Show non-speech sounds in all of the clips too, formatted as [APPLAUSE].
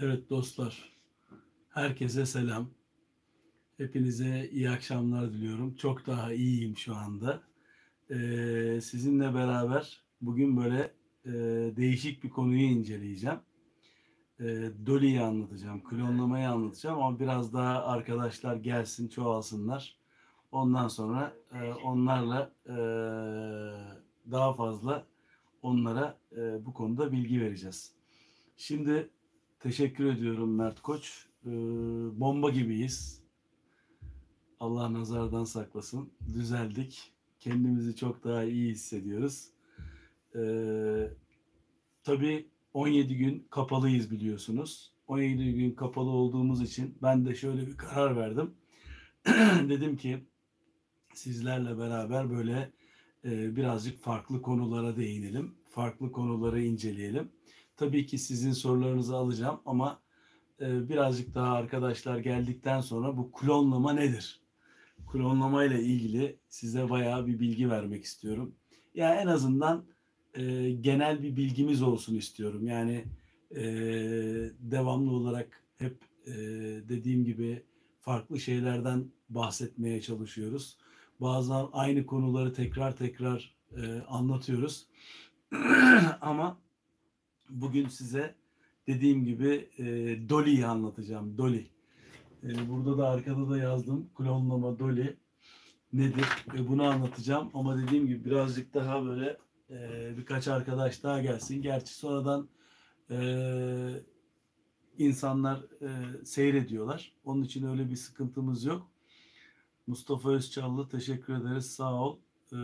Evet dostlar, herkese selam. Hepinize iyi akşamlar diliyorum. Çok daha iyiyim şu anda. Ee, sizinle beraber bugün böyle e, değişik bir konuyu inceleyeceğim. E, Dolly'yi anlatacağım, klonlamayı anlatacağım ama biraz daha arkadaşlar gelsin, çoğalsınlar. Ondan sonra e, onlarla e, daha fazla onlara e, bu konuda bilgi vereceğiz. Şimdi teşekkür ediyorum Mert Koç. E, bomba gibiyiz. Allah nazardan saklasın. Düzeldik. Kendimizi çok daha iyi hissediyoruz. Ee, tabii 17 gün kapalıyız biliyorsunuz. 17 gün kapalı olduğumuz için ben de şöyle bir karar verdim. [CLEARS THROAT] Dedim ki sizlerle beraber böyle e, birazcık farklı konulara değinelim. Farklı konuları inceleyelim. Tabii ki sizin sorularınızı alacağım ama e, birazcık daha arkadaşlar geldikten sonra bu klonlama nedir? Klonlama ile ilgili size bayağı bir bilgi vermek istiyorum. Ya yani en azından e, genel bir bilgimiz olsun istiyorum. Yani e, devamlı olarak hep e, dediğim gibi farklı şeylerden bahsetmeye çalışıyoruz. Bazen aynı konuları tekrar tekrar e, anlatıyoruz. [CLEARS THROAT] Ama bugün size dediğim gibi e, Dolly'yi anlatacağım. Dolly. E, burada da arkada da yazdım. Klonlama Dolly nedir? E, bunu anlatacağım. Ama dediğim gibi birazcık daha böyle e, birkaç arkadaş daha gelsin. Gerçi sonradan e, insanlar e, seyrediyorlar. Onun için öyle bir sıkıntımız yok. Mustafa Özçallı teşekkür ederiz. Sağ ol. E,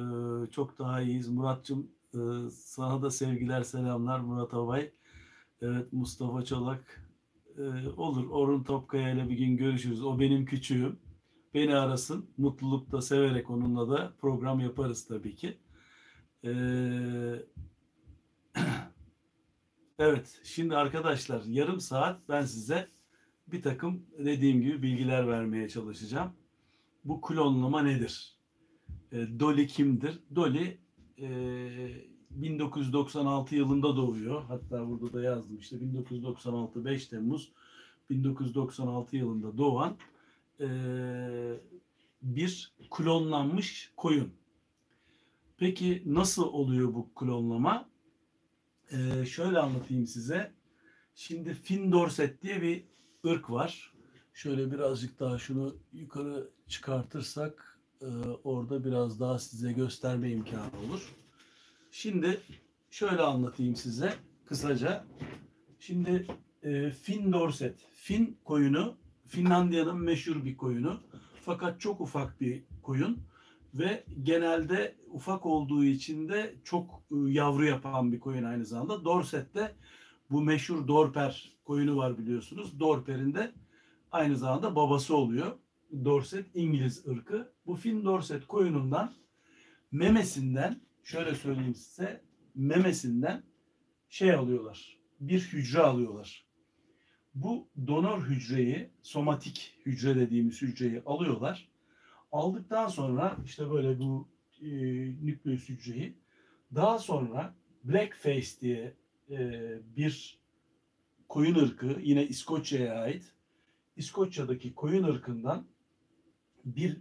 çok daha iyiyiz. Muratçım e, sana da sevgiler selamlar Murat Avay. Evet Mustafa Çolak. E, olur Orun Topkaya ile bir gün görüşürüz. O benim küçüğüm. Beni arasın. Mutlulukla severek onunla da program yaparız tabii ki. Ee, [CLEARS THROAT] evet, şimdi arkadaşlar yarım saat ben size bir takım dediğim gibi bilgiler vermeye çalışacağım. Bu klonlama nedir? E, Dolly kimdir? Dolly e, 1996 yılında doğuyor. Hatta burada da yazdım işte 1996 5 Temmuz 1996 yılında doğan e, bir klonlanmış koyun. Peki nasıl oluyor bu klonlama? Ee, şöyle anlatayım size. Şimdi Finn Dorset diye bir ırk var. Şöyle birazcık daha şunu yukarı çıkartırsak e, orada biraz daha size gösterme imkanı olur. Şimdi şöyle anlatayım size kısaca. Şimdi e, Finn Dorset, Fin koyunu Finlandiya'nın meşhur bir koyunu. Fakat çok ufak bir koyun ve genelde ufak olduğu için de çok ıı, yavru yapan bir koyun aynı zamanda. Dorset'te bu meşhur Dorper koyunu var biliyorsunuz. Dorper'in de aynı zamanda babası oluyor. Dorset İngiliz ırkı. Bu Fin Dorset koyunundan memesinden şöyle söyleyeyim size memesinden şey alıyorlar. Bir hücre alıyorlar. Bu donör hücreyi, somatik hücre dediğimiz hücreyi alıyorlar. Aldıktan sonra işte böyle bu e, nükleus hücreyi daha sonra blackface diye e, bir koyun ırkı yine İskoçya'ya ait İskoçya'daki koyun ırkından bir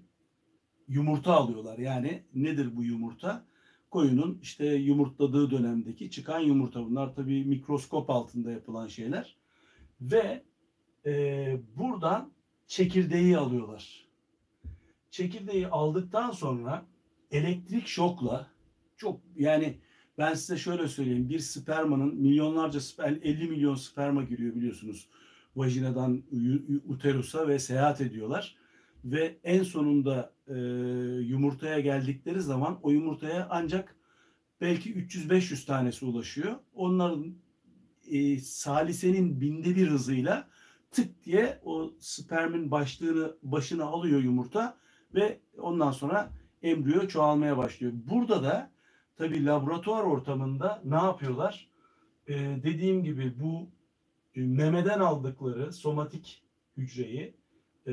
yumurta alıyorlar. Yani nedir bu yumurta? Koyunun işte yumurtladığı dönemdeki çıkan yumurta. Bunlar tabii mikroskop altında yapılan şeyler. Ve e, buradan çekirdeği alıyorlar. Çekirdeği aldıktan sonra elektrik şokla çok yani ben size şöyle söyleyeyim bir spermanın milyonlarca sperm 50 milyon sperma giriyor biliyorsunuz vajinadan uterusa ve seyahat ediyorlar ve en sonunda e, yumurtaya geldikleri zaman o yumurtaya ancak belki 300-500 tanesi ulaşıyor. Onların e, salisenin binde bir hızıyla tık diye o spermin başlığını başına alıyor yumurta ve ondan sonra embriyo çoğalmaya başlıyor. Burada da tabi laboratuvar ortamında ne yapıyorlar? Ee, dediğim gibi bu e, memeden aldıkları somatik hücreyi e,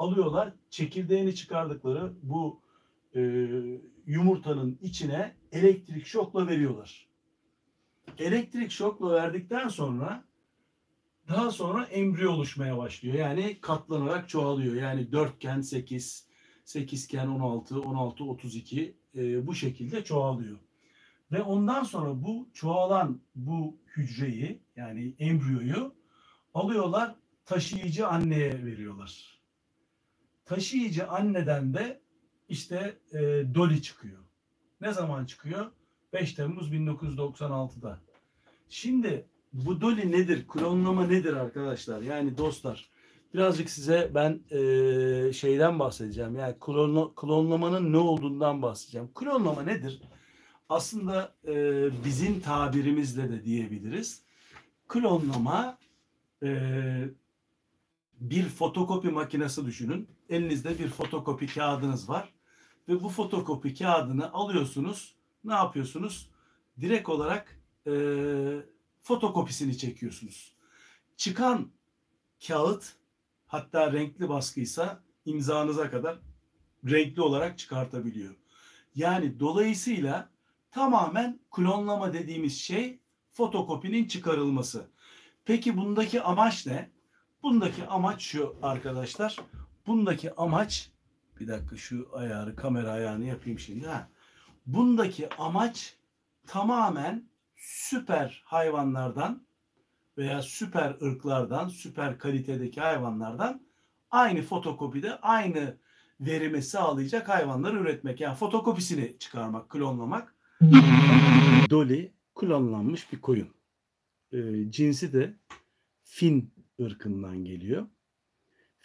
alıyorlar. Çekirdeğini çıkardıkları bu e, yumurtanın içine elektrik şokla veriyorlar. Elektrik şokla verdikten sonra Daha sonra embriyo oluşmaya başlıyor. Yani katlanarak çoğalıyor. Yani dörtgen 8, sekizgen 16, 16, 32 e, bu şekilde çoğalıyor. Ve ondan sonra bu çoğalan bu hücreyi yani embriyoyu alıyorlar taşıyıcı anneye veriyorlar. Taşıyıcı anneden de işte e, Dolly çıkıyor. Ne zaman çıkıyor? 5 Temmuz 1996'da. Şimdi bu Dolly nedir? Klonlama nedir arkadaşlar? Yani dostlar birazcık size ben e, şeyden bahsedeceğim. Yani klonla, klonlamanın ne olduğundan bahsedeceğim. Klonlama nedir? Aslında e, bizim tabirimizle de diyebiliriz. Klonlama e, bir fotokopi makinesi düşünün. Elinizde bir fotokopi kağıdınız var ve bu fotokopi kağıdını alıyorsunuz. Ne yapıyorsunuz? Direkt olarak e, fotokopisini çekiyorsunuz. Çıkan kağıt hatta renkli baskıysa imzanıza kadar renkli olarak çıkartabiliyor. Yani dolayısıyla tamamen klonlama dediğimiz şey fotokopinin çıkarılması. Peki bundaki amaç ne? Bundaki amaç şu arkadaşlar. Bundaki amaç bir dakika şu ayarı kamera ayarını yapayım şimdi. Ha. Bundaki amaç tamamen süper hayvanlardan veya süper ırklardan, süper kalitedeki hayvanlardan aynı fotokopide aynı verimi sağlayacak hayvanları üretmek. Yani fotokopisini çıkarmak, klonlamak. [LAUGHS] Dolly klonlanmış bir koyun. E, cinsi de Fin ırkından geliyor.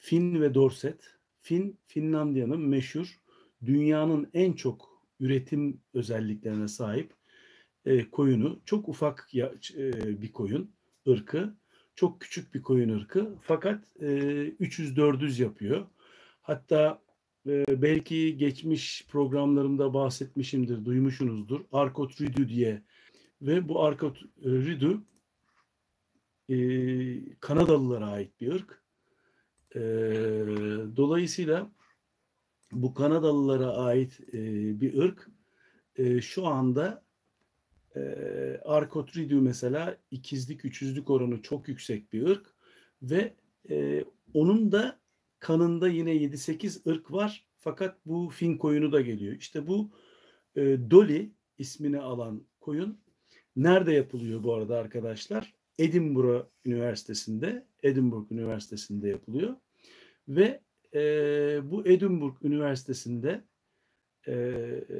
Fin ve Dorset. Fin, Finlandiya'nın meşhur dünyanın en çok üretim özelliklerine sahip e, koyunu. Çok ufak ya, e, bir koyun ırkı. Çok küçük bir koyun ırkı. Fakat e, 300-400 yapıyor. Hatta e, belki geçmiş programlarımda bahsetmişimdir, duymuşsunuzdur. Arkot Ridu diye ve bu Arkot Ridu e, Kanadalılara ait bir ırk. E, dolayısıyla bu Kanadalılara ait e, bir ırk e, şu anda e, Arkotridiu mesela ikizlik üçüzlük oranı çok yüksek bir ırk ve e, onun da kanında yine 7-8 ırk var fakat bu Fin koyunu da geliyor. İşte bu e, Dolly ismini alan koyun nerede yapılıyor bu arada arkadaşlar? Edinburgh Üniversitesi'nde, Edinburgh Üniversitesi'nde yapılıyor. Ve e, bu Edinburgh Üniversitesi'nde e, e,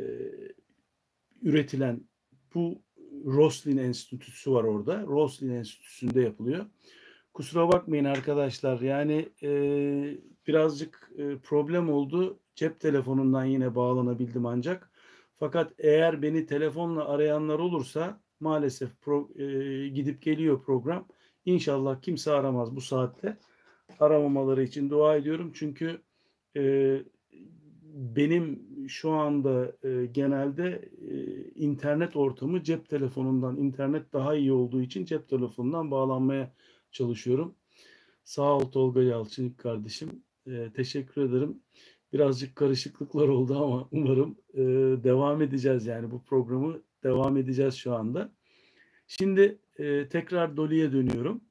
üretilen bu Roslin Enstitüsü var orada. Roslin Enstitüsü'nde yapılıyor. Kusura bakmayın arkadaşlar yani e, birazcık e, problem oldu. Cep telefonundan yine bağlanabildim ancak. Fakat eğer beni telefonla arayanlar olursa maalesef pro, e, gidip geliyor program. İnşallah kimse aramaz bu saatte. Aramamaları için dua ediyorum. Çünkü e, benim şu anda e, genelde e, internet ortamı cep telefonundan, internet daha iyi olduğu için cep telefonundan bağlanmaya çalışıyorum. Sağ ol Tolga Yalçın kardeşim. E, teşekkür ederim. Birazcık karışıklıklar oldu ama umarım e, devam edeceğiz yani bu programı devam edeceğiz şu anda. Şimdi e, tekrar Dolly'e dönüyorum.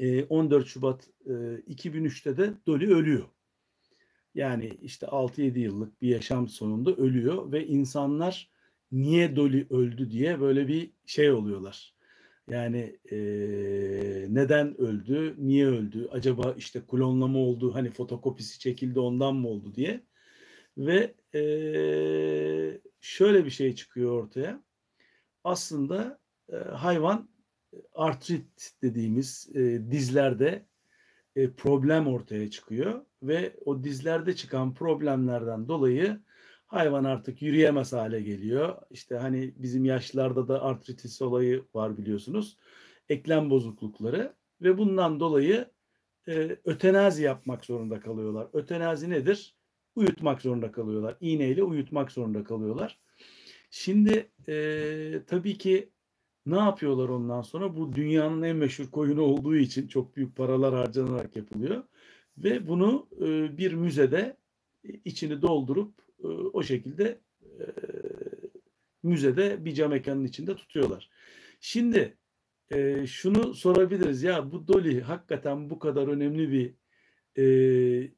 E, 14 Şubat e, 2003'te de Dolly ölüyor. Yani işte 6-7 yıllık bir yaşam sonunda ölüyor ve insanlar niye Dolly öldü diye böyle bir şey oluyorlar. Yani e, neden öldü, niye öldü, acaba işte klonlama oldu, hani fotokopisi çekildi ondan mı oldu diye. Ve e, şöyle bir şey çıkıyor ortaya. Aslında e, hayvan artrit dediğimiz e, dizlerde e, problem ortaya çıkıyor ve o dizlerde çıkan problemlerden dolayı hayvan artık yürüyemez hale geliyor. İşte hani bizim yaşlarda da artritis olayı var biliyorsunuz. Eklem bozuklukları ve bundan dolayı e, ötenazi yapmak zorunda kalıyorlar. Ötenazi nedir? Uyutmak zorunda kalıyorlar. İğneyle uyutmak zorunda kalıyorlar. Şimdi e, tabii ki ne yapıyorlar ondan sonra? Bu dünyanın en meşhur koyunu olduğu için çok büyük paralar harcanarak yapılıyor. Ve bunu e, bir müzede içini doldurup e, o şekilde e, müzede bir cam mekanın içinde tutuyorlar. Şimdi e, şunu sorabiliriz. Ya bu Dolly hakikaten bu kadar önemli bir e,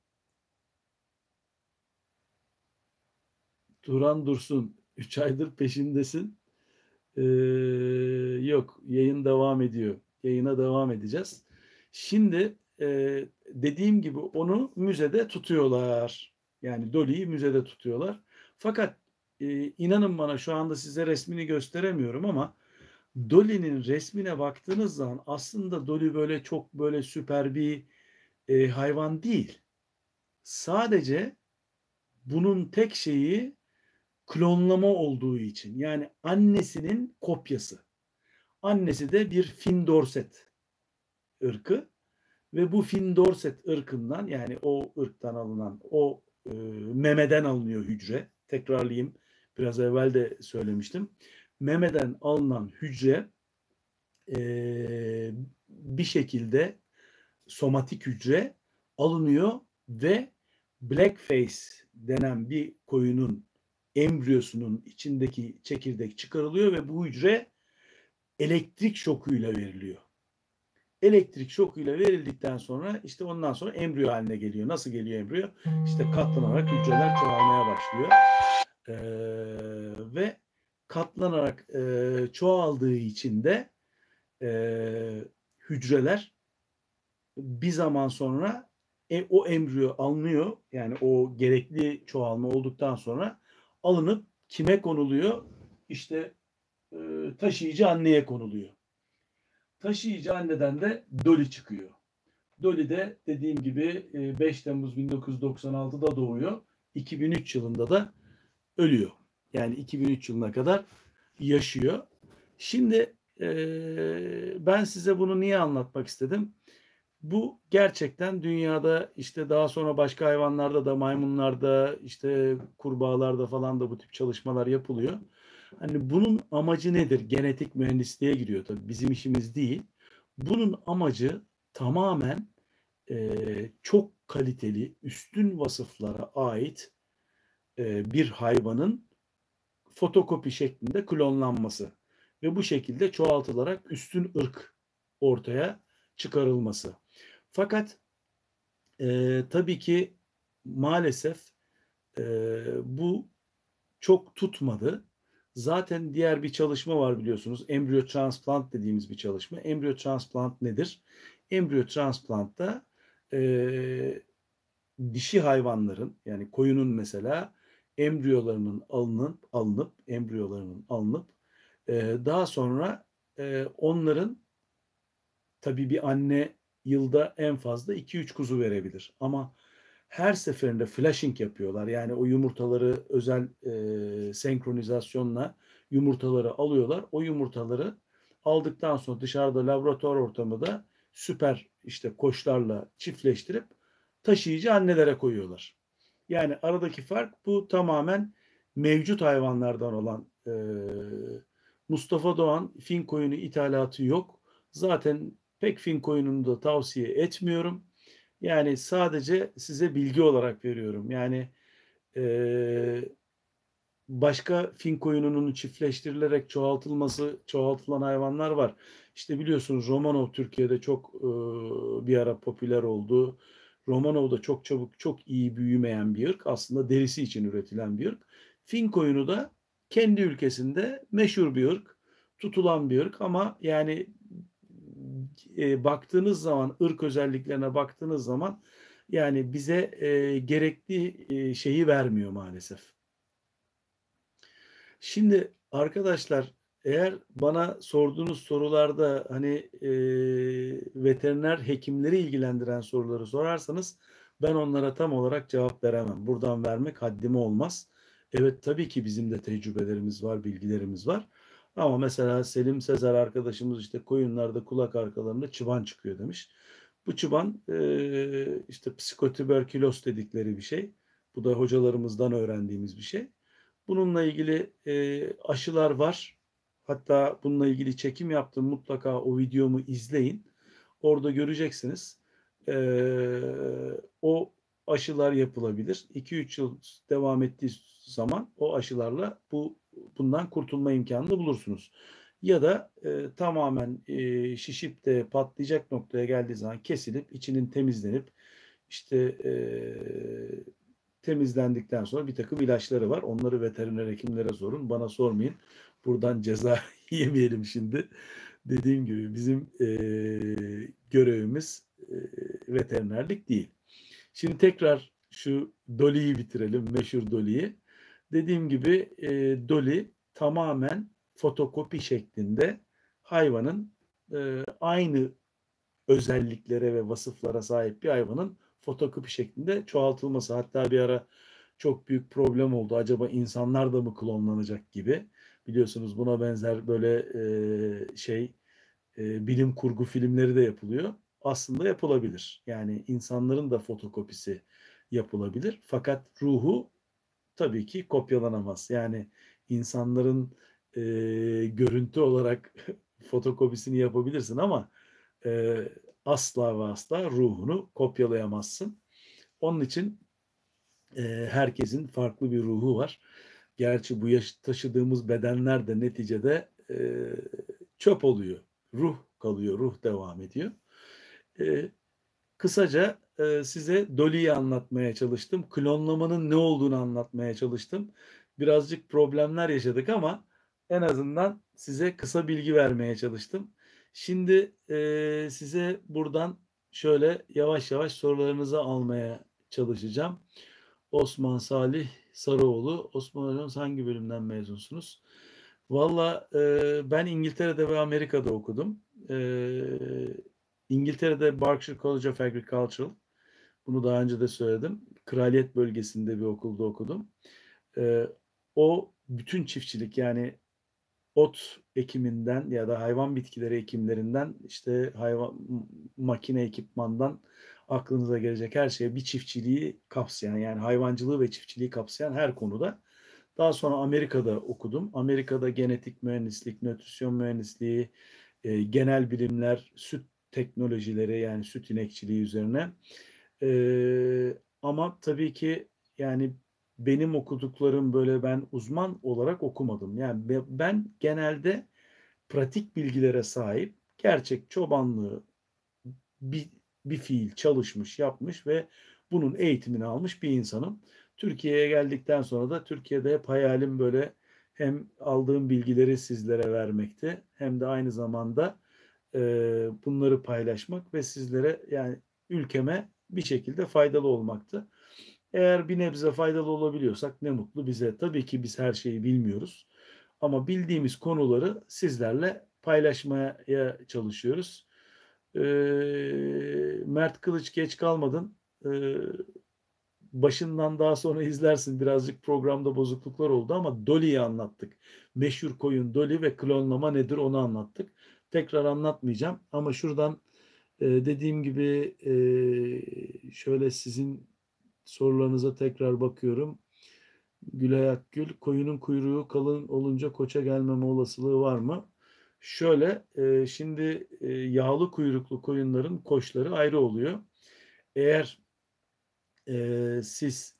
Turan Dursun 3 aydır peşindesin. Ee, yok yayın devam ediyor. Yayına devam edeceğiz. Şimdi e, dediğim gibi onu müzede tutuyorlar. Yani Dolly'yi müzede tutuyorlar. Fakat e, inanın bana şu anda size resmini gösteremiyorum ama Dolly'nin resmine baktığınız zaman aslında Dolly böyle çok böyle süper bir e, hayvan değil. Sadece bunun tek şeyi klonlama olduğu için. Yani annesinin kopyası. Annesi de bir Fin Dorset ırkı ve bu Fin Dorset ırkından yani o ırktan alınan o e, memeden alınıyor hücre. Tekrarlayayım. Biraz evvel de söylemiştim. Memeden alınan hücre e, bir şekilde somatik hücre alınıyor ve blackface denen bir koyunun embriyosunun içindeki çekirdek çıkarılıyor ve bu hücre elektrik şokuyla veriliyor. Elektrik şokuyla verildikten sonra işte ondan sonra embriyo haline geliyor. Nasıl geliyor embriyo? İşte katlanarak hücreler çoğalmaya başlıyor. Ee, ve katlanarak e, çoğaldığı için de e, hücreler bir zaman sonra e, o embriyo alınıyor. Yani o gerekli çoğalma olduktan sonra alınıp kime konuluyor? İşte e, taşıyıcı anneye konuluyor. Taşıyıcı anneden de Dolly çıkıyor. Dolly de dediğim gibi 5 e, Temmuz 1996'da doğuyor. 2003 yılında da ölüyor. Yani 2003 yılına kadar yaşıyor. Şimdi e, ben size bunu niye anlatmak istedim? Bu gerçekten dünyada işte daha sonra başka hayvanlarda da maymunlarda işte kurbağalarda falan da bu tip çalışmalar yapılıyor. Hani bunun amacı nedir? Genetik mühendisliğe giriyor tabii bizim işimiz değil. Bunun amacı tamamen e, çok kaliteli, üstün vasıflara ait e, bir hayvanın fotokopi şeklinde klonlanması ve bu şekilde çoğaltılarak üstün ırk ortaya çıkarılması. Fakat e, tabii ki maalesef e, bu çok tutmadı. Zaten diğer bir çalışma var biliyorsunuz. Embriyo transplant dediğimiz bir çalışma. Embriyo transplant nedir? Embriyo transplantta e, dişi hayvanların yani koyunun mesela embriyolarının alınıp alınıp embriyolarının alınıp e, daha sonra e, onların tabii bir anne yılda en fazla 2-3 kuzu verebilir. Ama her seferinde flashing yapıyorlar. Yani o yumurtaları özel e, senkronizasyonla yumurtaları alıyorlar. O yumurtaları aldıktan sonra dışarıda laboratuvar ortamında süper işte koçlarla çiftleştirip taşıyıcı annelere koyuyorlar. Yani aradaki fark bu tamamen mevcut hayvanlardan olan e, Mustafa Doğan fin koyunu ithalatı yok. Zaten Pek fin koyununu da tavsiye etmiyorum. Yani sadece size bilgi olarak veriyorum. Yani e, başka fin koyununun çiftleştirilerek çoğaltılması, çoğaltılan hayvanlar var. İşte biliyorsunuz Romanov Türkiye'de çok e, bir ara popüler oldu. Romanov da çok çabuk, çok iyi büyümeyen bir ırk. Aslında derisi için üretilen bir ırk. Fin koyunu da kendi ülkesinde meşhur bir ırk. Tutulan bir ırk ama yani e, baktığınız zaman ırk özelliklerine baktığınız zaman yani bize e, gerekli e, şeyi vermiyor maalesef. Şimdi arkadaşlar eğer bana sorduğunuz sorularda hani e, veteriner hekimleri ilgilendiren soruları sorarsanız ben onlara tam olarak cevap veremem. Buradan vermek haddime olmaz. Evet tabii ki bizim de tecrübelerimiz var, bilgilerimiz var. Ama mesela Selim Sezer arkadaşımız işte koyunlarda kulak arkalarında çıban çıkıyor demiş. Bu çıban işte psikotüberküloz dedikleri bir şey. Bu da hocalarımızdan öğrendiğimiz bir şey. Bununla ilgili aşılar var. Hatta bununla ilgili çekim yaptım. Mutlaka o videomu izleyin. Orada göreceksiniz. O aşılar yapılabilir. 2-3 yıl devam ettiği zaman o aşılarla bu bundan kurtulma imkanını bulursunuz. ya da e, tamamen e, şişip de patlayacak noktaya geldiği zaman kesilip içinin temizlenip işte e, temizlendikten sonra bir takım ilaçları var. Onları veteriner hekimlere sorun. Bana sormayın. Buradan ceza [LAUGHS] yemeyelim şimdi. Dediğim gibi bizim e, görevimiz e, veterinerlik değil. Şimdi tekrar şu Dolly'yi bitirelim. Meşhur Dolly'yi. Dediğim gibi e, Dolly tamamen fotokopi şeklinde hayvanın e, aynı özelliklere ve vasıflara sahip bir hayvanın fotokopi şeklinde çoğaltılması. Hatta bir ara çok büyük problem oldu. Acaba insanlar da mı klonlanacak gibi. Biliyorsunuz buna benzer böyle e, şey e, bilim kurgu filmleri de yapılıyor. Aslında yapılabilir. Yani insanların da fotokopisi yapılabilir. Fakat ruhu tabii ki kopyalanamaz. Yani insanların e, görüntü olarak [LAUGHS] fotokopisini yapabilirsin ama e, asla ve asla ruhunu kopyalayamazsın. Onun için e, herkesin farklı bir ruhu var. Gerçi bu yaş taşıdığımız bedenler de neticede e, çöp oluyor. Ruh kalıyor, ruh devam ediyor. E, kısaca e, size Dolly'yi anlatmaya çalıştım. Klonlamanın ne olduğunu anlatmaya çalıştım. Birazcık problemler yaşadık ama en azından size kısa bilgi vermeye çalıştım. Şimdi e, size buradan şöyle yavaş yavaş sorularınızı almaya çalışacağım. Osman Salih Sarıoğlu. Osman Hocam hangi bölümden mezunsunuz? Valla e, ben İngiltere'de ve Amerika'da okudum. E, İngiltere'de Berkshire College of Agricultural. Bunu daha önce de söyledim. Kraliyet bölgesinde bir okulda okudum. E, o bütün çiftçilik yani ot ekiminden ya da hayvan bitkileri ekimlerinden işte hayvan makine ekipmandan aklınıza gelecek her şeye bir çiftçiliği kapsayan yani hayvancılığı ve çiftçiliği kapsayan her konuda. Daha sonra Amerika'da okudum. Amerika'da genetik mühendislik, nötrisyon mühendisliği, e, genel bilimler, süt teknolojileri yani süt inekçiliği üzerine. E, ama tabii ki yani benim okuduklarım böyle ben uzman olarak okumadım. Yani ben genelde pratik bilgilere sahip gerçek çobanlığı bir, bir fiil çalışmış, yapmış ve bunun eğitimini almış bir insanım. Türkiye'ye geldikten sonra da Türkiye'de hep hayalim böyle hem aldığım bilgileri sizlere vermekti hem de aynı zamanda e, bunları paylaşmak ve sizlere yani ülkeme bir şekilde faydalı olmaktı. Eğer bir nebze faydalı olabiliyorsak ne mutlu bize. Tabii ki biz her şeyi bilmiyoruz. Ama bildiğimiz konuları sizlerle paylaşmaya çalışıyoruz. Ee, Mert Kılıç geç kalmadın. Ee, başından daha sonra izlersin. Birazcık programda bozukluklar oldu ama Dolly'yi anlattık. Meşhur koyun Dolly ve klonlama nedir onu anlattık. Tekrar anlatmayacağım ama şuradan e, dediğim gibi e, şöyle sizin sorularınıza tekrar bakıyorum. Gülay Akgül, koyunun kuyruğu kalın olunca koça gelmeme olasılığı var mı? Şöyle, e, şimdi e, yağlı kuyruklu koyunların koçları ayrı oluyor. Eğer e, siz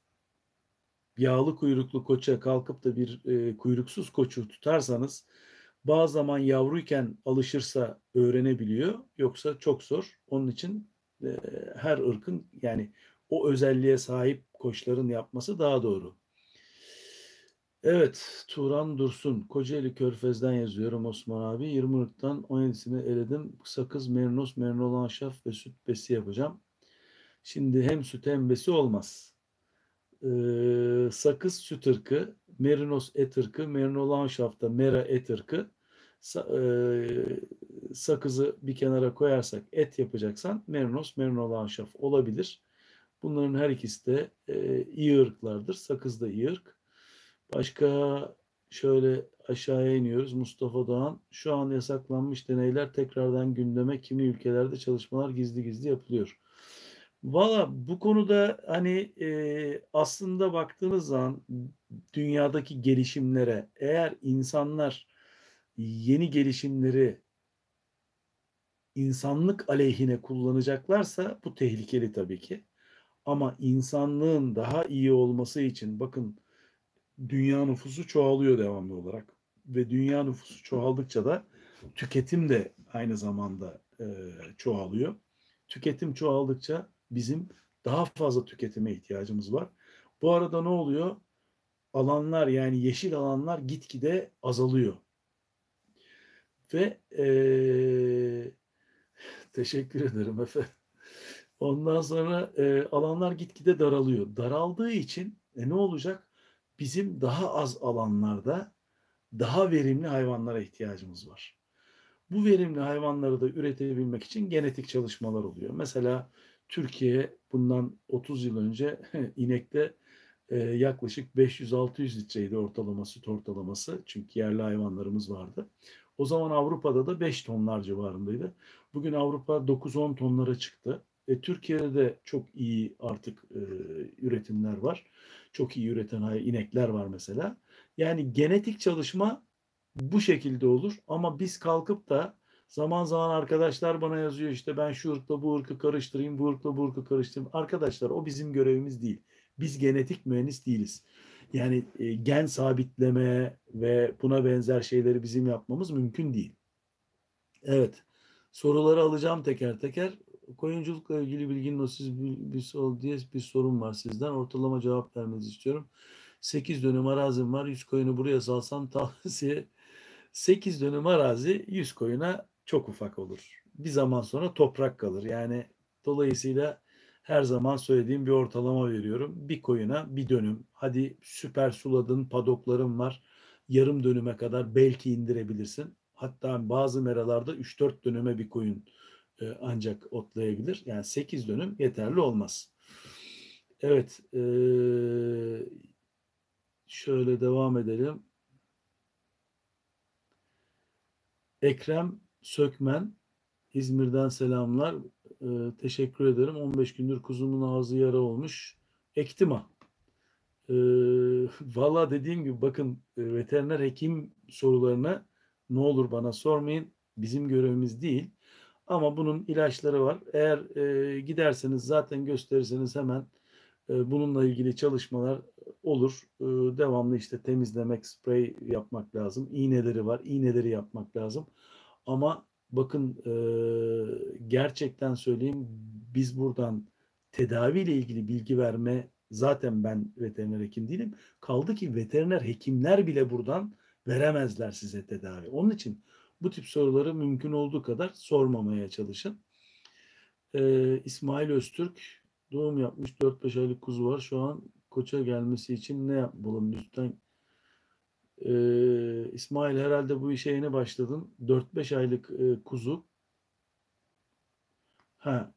yağlı kuyruklu koça kalkıp da bir e, kuyruksuz koçu tutarsanız bazı zaman yavruyken alışırsa öğrenebiliyor. Yoksa çok zor. Onun için e, her ırkın yani o özelliğe sahip koçların yapması daha doğru. Evet, Turan Dursun. Kocaeli Körfez'den yazıyorum Osman abi. 20 ırktan 17'sini eledim. Sakız, merinos, merinolan şaf ve süt besi yapacağım. Şimdi hem süt hem besi olmaz. Ee, sakız süt ırkı, merinos et ırkı, merinolan şafta mera et ırkı. Sa, e, sakızı bir kenara koyarsak et yapacaksan merinos, merinolan şaf olabilir. Bunların her ikisi de e, iyi ırklardır. Sakız da iyi ırk. Başka şöyle aşağıya iniyoruz. Mustafa Doğan. Şu an yasaklanmış deneyler tekrardan gündeme kimi ülkelerde çalışmalar gizli gizli yapılıyor. Valla bu konuda hani e, aslında baktığınız zaman dünyadaki gelişimlere eğer insanlar yeni gelişimleri insanlık aleyhine kullanacaklarsa bu tehlikeli tabii ki. Ama insanlığın daha iyi olması için bakın dünya nüfusu çoğalıyor devamlı olarak ve dünya nüfusu çoğaldıkça da tüketim de aynı zamanda e, çoğalıyor. Tüketim çoğaldıkça bizim daha fazla tüketime ihtiyacımız var. Bu arada ne oluyor? Alanlar yani yeşil alanlar gitgide azalıyor. Ve e, [LAUGHS] teşekkür ederim efendim. Ondan sonra e, alanlar gitgide daralıyor. Daraldığı için e, ne olacak? Bizim daha az alanlarda daha verimli hayvanlara ihtiyacımız var. Bu verimli hayvanları da üretebilmek için genetik çalışmalar oluyor. Mesela Türkiye bundan 30 yıl önce [LAUGHS] inekte e, yaklaşık 500-600 litreydi ortalama süt ortalaması. Çünkü yerli hayvanlarımız vardı. O zaman Avrupa'da da 5 tonlar civarındaydı. Bugün Avrupa 9-10 tonlara çıktı. E, Türkiye'de de çok iyi artık e, üretimler var. Çok iyi üreten inekler var mesela. Yani genetik çalışma bu şekilde olur ama biz kalkıp da zaman zaman arkadaşlar bana yazıyor işte ben şu ırkla bu ırkı karıştırayım, bu ırkla bu ırkı karıştırayım. Arkadaşlar o bizim görevimiz değil. Biz genetik mühendis değiliz. Yani e, gen sabitleme ve buna benzer şeyleri bizim yapmamız mümkün değil. Evet. Soruları alacağım teker teker. Koyunculukla ilgili bilginin o siz bir, bir, diye bir sorun var sizden. Ortalama cevap vermenizi istiyorum. 8 dönüm arazim var. 100 koyunu buraya salsam tavsiye 8 dönüm arazi 100 koyuna çok ufak olur. Bir zaman sonra toprak kalır. Yani dolayısıyla her zaman söylediğim bir ortalama veriyorum. Bir koyuna bir dönüm. Hadi süper suladın, padokların var. Yarım dönüme kadar belki indirebilirsin. Hatta bazı meralarda 3-4 dönüme bir koyun e, ancak otlayabilir. Yani 8 dönüm yeterli olmaz. Evet. E, şöyle devam edelim. Ekrem Sökmen İzmir'den selamlar. Ee, teşekkür ederim. 15 gündür kuzumun ağzı yara olmuş. Ektima. Ee, [LAUGHS] Valla dediğim gibi bakın e, veteriner hekim sorularına ne olur bana sormayın. Bizim görevimiz değil. Ama bunun ilaçları var. Eğer e, giderseniz zaten gösterirseniz hemen e, bununla ilgili çalışmalar olur. E, devamlı işte temizlemek, sprey yapmak lazım. İğneleri var. İğneleri yapmak lazım. Ama bakın e, gerçekten söyleyeyim biz buradan tedaviyle ilgili bilgi verme zaten ben veteriner hekim değilim. Kaldı ki veteriner hekimler bile buradan veremezler size tedavi. Onun için bu tip soruları mümkün olduğu kadar sormamaya çalışın. Ee, İsmail Öztürk doğum yapmış 4-5 aylık kuzu var. Şu an koça gelmesi için ne yapmalım lütfen ee, İsmail herhalde bu işe yeni başladın. 4-5 aylık e, kuzu. Ha,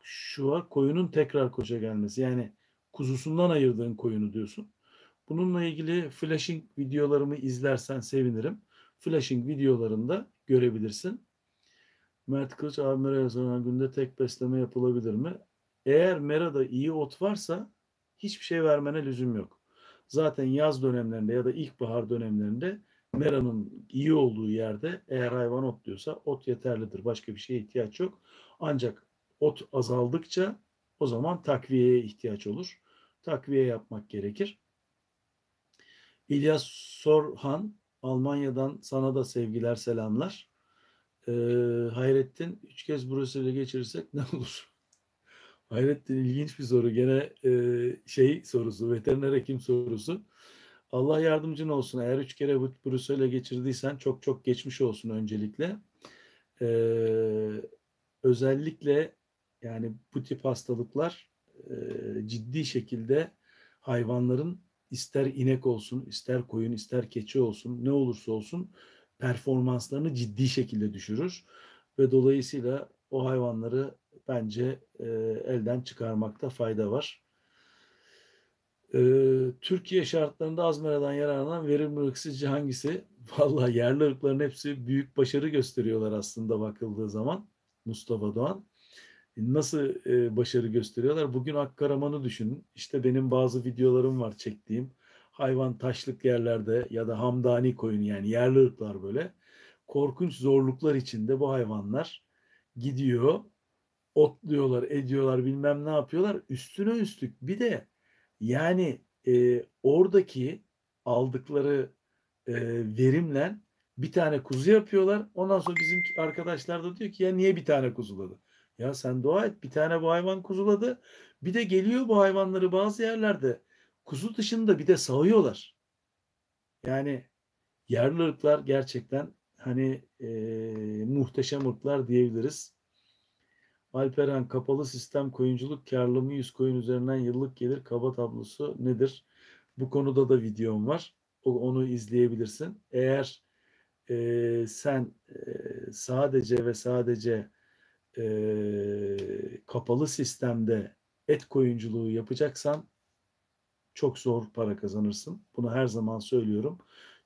şu var koyunun tekrar koça gelmesi. Yani kuzusundan ayırdığın koyunu diyorsun. Bununla ilgili flashing videolarımı izlersen sevinirim. Flashing videolarında görebilirsin. Mert Kılıç abi Mera'ya soran günde tek besleme yapılabilir mi? Eğer Mera'da iyi ot varsa hiçbir şey vermene lüzum yok. Zaten yaz dönemlerinde ya da ilkbahar dönemlerinde meranın iyi olduğu yerde eğer hayvan ot diyorsa ot yeterlidir. Başka bir şeye ihtiyaç yok. Ancak ot azaldıkça o zaman takviyeye ihtiyaç olur. Takviye yapmak gerekir. İlyas Sorhan Almanya'dan sana da sevgiler selamlar. Ee, Hayrettin üç kez Brüksel'e geçirirsek ne olur? Hayrettin ilginç bir soru. Gene e, şey sorusu, veteriner hekim sorusu. Allah yardımcın olsun. Eğer üç kere Brüssel'e geçirdiysen çok çok geçmiş olsun öncelikle. Ee, özellikle yani bu tip hastalıklar e, ciddi şekilde hayvanların ister inek olsun, ister koyun, ister keçi olsun, ne olursa olsun performanslarını ciddi şekilde düşürür ve dolayısıyla o hayvanları bence e, elden çıkarmakta fayda var. E, Türkiye şartlarında Azmera'dan yararlanan verimli ırk sizce hangisi? [LAUGHS] Vallahi yerli ırkların hepsi büyük başarı gösteriyorlar aslında bakıldığı zaman. Mustafa Doğan. Nasıl e, başarı gösteriyorlar? Bugün Akkaraman'ı düşünün. İşte benim bazı videolarım var çektiğim. Hayvan taşlık yerlerde ya da hamdani koyun yani yerli ırklar böyle. Korkunç zorluklar içinde bu hayvanlar gidiyor otluyorlar, ediyorlar, bilmem ne yapıyorlar. Üstüne üstlük bir de yani e, oradaki aldıkları e, verimle Bir tane kuzu yapıyorlar. Ondan sonra bizim arkadaşlar da diyor ki ya niye bir tane kuzuladı? Ya sen dua et bir tane bu hayvan kuzuladı. Bir de geliyor bu hayvanları bazı yerlerde kuzu dışında bir de sağıyorlar. Yani yerli ırklar gerçekten hani e, muhteşem ırklar diyebiliriz. Alperen kapalı sistem koyunculuk karlı mı 100 koyun üzerinden yıllık gelir kaba tablosu nedir? Bu konuda da videom var. O, onu izleyebilirsin. Eğer e, sen e, sadece ve sadece e, kapalı sistemde et koyunculuğu yapacaksan çok zor para kazanırsın. Bunu her zaman söylüyorum.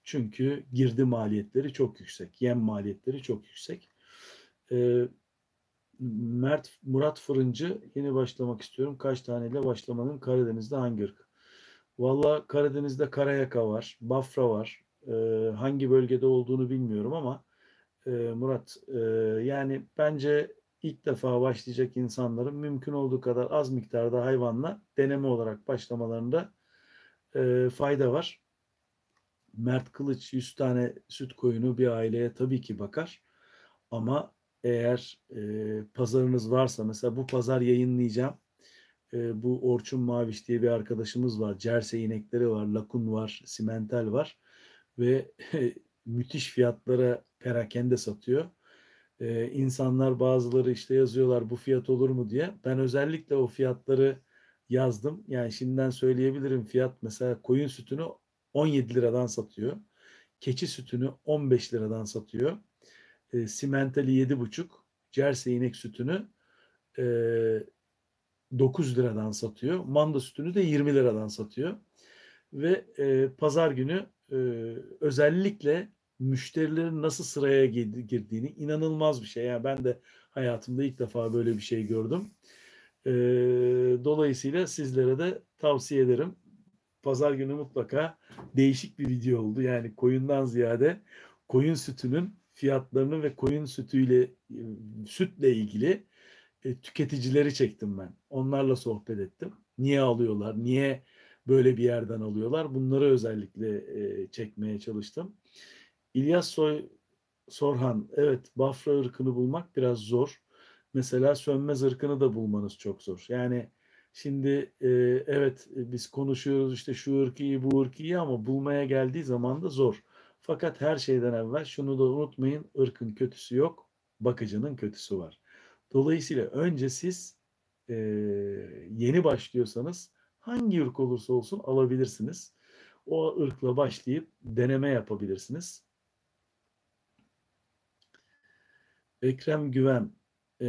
Çünkü girdi maliyetleri çok yüksek. Yem maliyetleri çok yüksek. E, Mert Murat Fırıncı yeni başlamak istiyorum. Kaç taneyle başlamanın Karadeniz'de hangi ırk? Valla Karadeniz'de Karayaka var, Bafra var. Ee, hangi bölgede olduğunu bilmiyorum ama e, Murat e, yani bence ilk defa başlayacak insanların mümkün olduğu kadar az miktarda hayvanla deneme olarak başlamalarında e, fayda var. Mert Kılıç 100 tane süt koyunu bir aileye tabii ki bakar. Ama eğer e, pazarınız varsa mesela bu pazar yayınlayacağım. E, bu Orçun Maviş diye bir arkadaşımız var. Cerse inekleri var, lakun var, simental var ve [LAUGHS] müthiş fiyatlara perakende satıyor. Ee, insanlar bazıları işte yazıyorlar bu fiyat olur mu diye. Ben özellikle o fiyatları yazdım. Yani şimdiden söyleyebilirim fiyat mesela koyun sütünü 17 liradan satıyor. Keçi sütünü 15 liradan satıyor e, simentali 7,5 Jersey inek sütünü e, 9 liradan satıyor. Manda sütünü de 20 liradan satıyor. Ve e, pazar günü e, özellikle müşterilerin nasıl sıraya girdiğini inanılmaz bir şey. Yani ben de hayatımda ilk defa böyle bir şey gördüm. E, dolayısıyla sizlere de tavsiye ederim. Pazar günü mutlaka değişik bir video oldu. Yani koyundan ziyade koyun sütünün fiyatlarını ve koyun sütüyle e, sütle ilgili e, tüketicileri çektim ben. Onlarla sohbet ettim. Niye alıyorlar? Niye böyle bir yerden alıyorlar? Bunları özellikle e, çekmeye çalıştım. İlyas Soy Sorhan, evet Bafra ırkını bulmak biraz zor. Mesela sönmez ırkını da bulmanız çok zor. Yani şimdi e, evet biz konuşuyoruz işte şu ırk iyi bu ırk iyi ama bulmaya geldiği zaman da zor. Fakat her şeyden evvel şunu da unutmayın. ırkın kötüsü yok, bakıcının kötüsü var. Dolayısıyla önce siz e, yeni başlıyorsanız hangi ırk olursa olsun alabilirsiniz. O ırkla başlayıp deneme yapabilirsiniz. Ekrem Güven, e,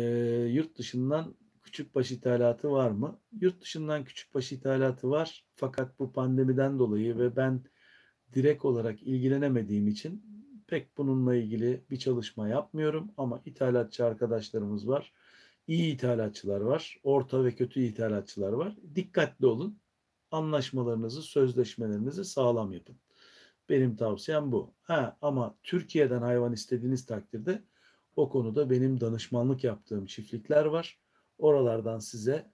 yurt dışından küçük baş ithalatı var mı? Yurt dışından küçük baş ithalatı var. Fakat bu pandemiden dolayı ve ben direkt olarak ilgilenemediğim için pek bununla ilgili bir çalışma yapmıyorum ama ithalatçı arkadaşlarımız var. İyi ithalatçılar var. Orta ve kötü ithalatçılar var. Dikkatli olun. Anlaşmalarınızı, sözleşmelerinizi sağlam yapın. Benim tavsiyem bu. Ha, ama Türkiye'den hayvan istediğiniz takdirde o konuda benim danışmanlık yaptığım çiftlikler var. Oralardan size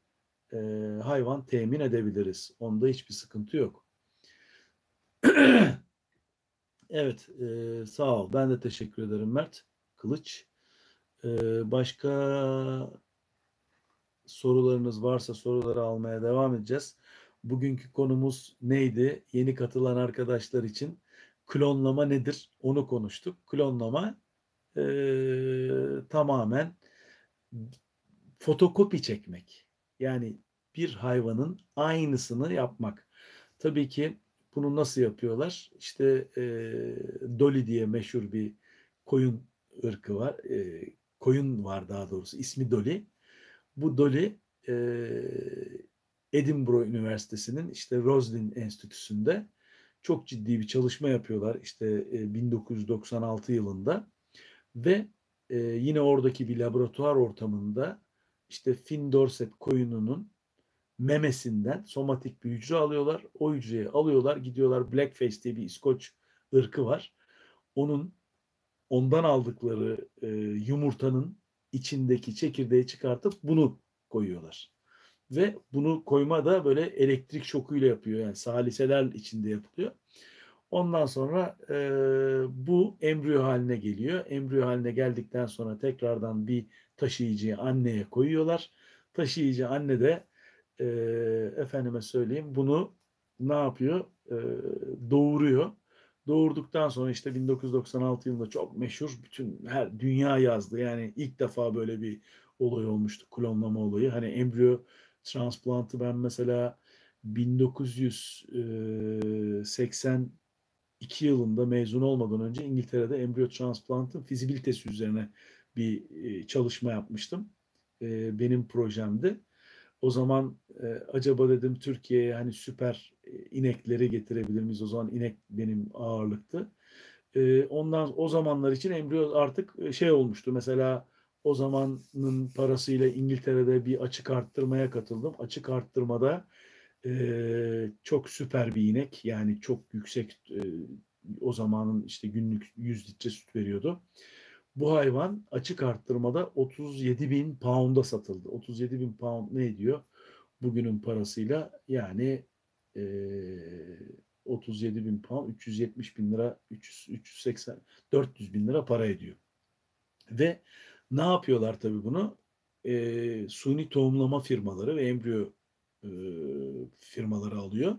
e, hayvan temin edebiliriz. Onda hiçbir sıkıntı yok. [CLEARS THROAT] evet, e, sağ ol. Ben de teşekkür ederim Mert Kılıç. E, başka sorularınız varsa soruları almaya devam edeceğiz. Bugünkü konumuz neydi? Yeni katılan arkadaşlar için klonlama nedir? Onu konuştuk. Klonlama e, tamamen fotokopi çekmek. Yani bir hayvanın aynısını yapmak. Tabii ki bunu nasıl yapıyorlar? İşte e, Dolly diye meşhur bir koyun ırkı var. E, koyun var daha doğrusu. İsmi Dolly. Bu Dolly e, Edinburgh Üniversitesi'nin işte Roslin Enstitüsü'nde çok ciddi bir çalışma yapıyorlar. İşte e, 1996 yılında ve yine oradaki bir laboratuvar ortamında işte Finn Dorset koyununun memesinden somatik bir hücre alıyorlar. O hücreyi alıyorlar gidiyorlar Blackface diye bir İskoç ırkı var. Onun ondan aldıkları e, yumurtanın içindeki çekirdeği çıkartıp bunu koyuyorlar. Ve bunu koyma da böyle elektrik şokuyla yapıyor. Yani saliseler içinde yapılıyor. Ondan sonra e, bu embriyo haline geliyor. Embriyo haline geldikten sonra tekrardan bir taşıyıcıyı anneye koyuyorlar. Taşıyıcı anne de e, efendime söyleyeyim bunu ne yapıyor? E, doğuruyor. Doğurduktan sonra işte 1996 yılında çok meşhur bütün her dünya yazdı. Yani ilk defa böyle bir olay olmuştu klonlama olayı. Hani embriyo transplantı ben mesela 1982 yılında mezun olmadan önce İngiltere'de embriyo transplantın fizibilitesi üzerine bir çalışma yapmıştım. Benim projemdi. O zaman acaba dedim Türkiye'ye hani süper inekleri getirebilir miyiz? O zaman inek benim ağırlıktı. Ondan o zamanlar için embriyo artık şey olmuştu. Mesela o zamanın parasıyla İngiltere'de bir açık arttırmaya katıldım. Açık arttırmada e, çok süper bir inek. Yani çok yüksek e, o zamanın işte günlük 100 litre süt veriyordu. Bu hayvan açık arttırmada 37 bin pound'a satıldı. 37 bin pound ne ediyor? Bugünün parasıyla yani e, 37 bin pound 370 bin lira 300, 380 400 bin lira para ediyor. Ve ne yapıyorlar tabii bunu? E, suni tohumlama firmaları ve embriyo e, firmaları alıyor.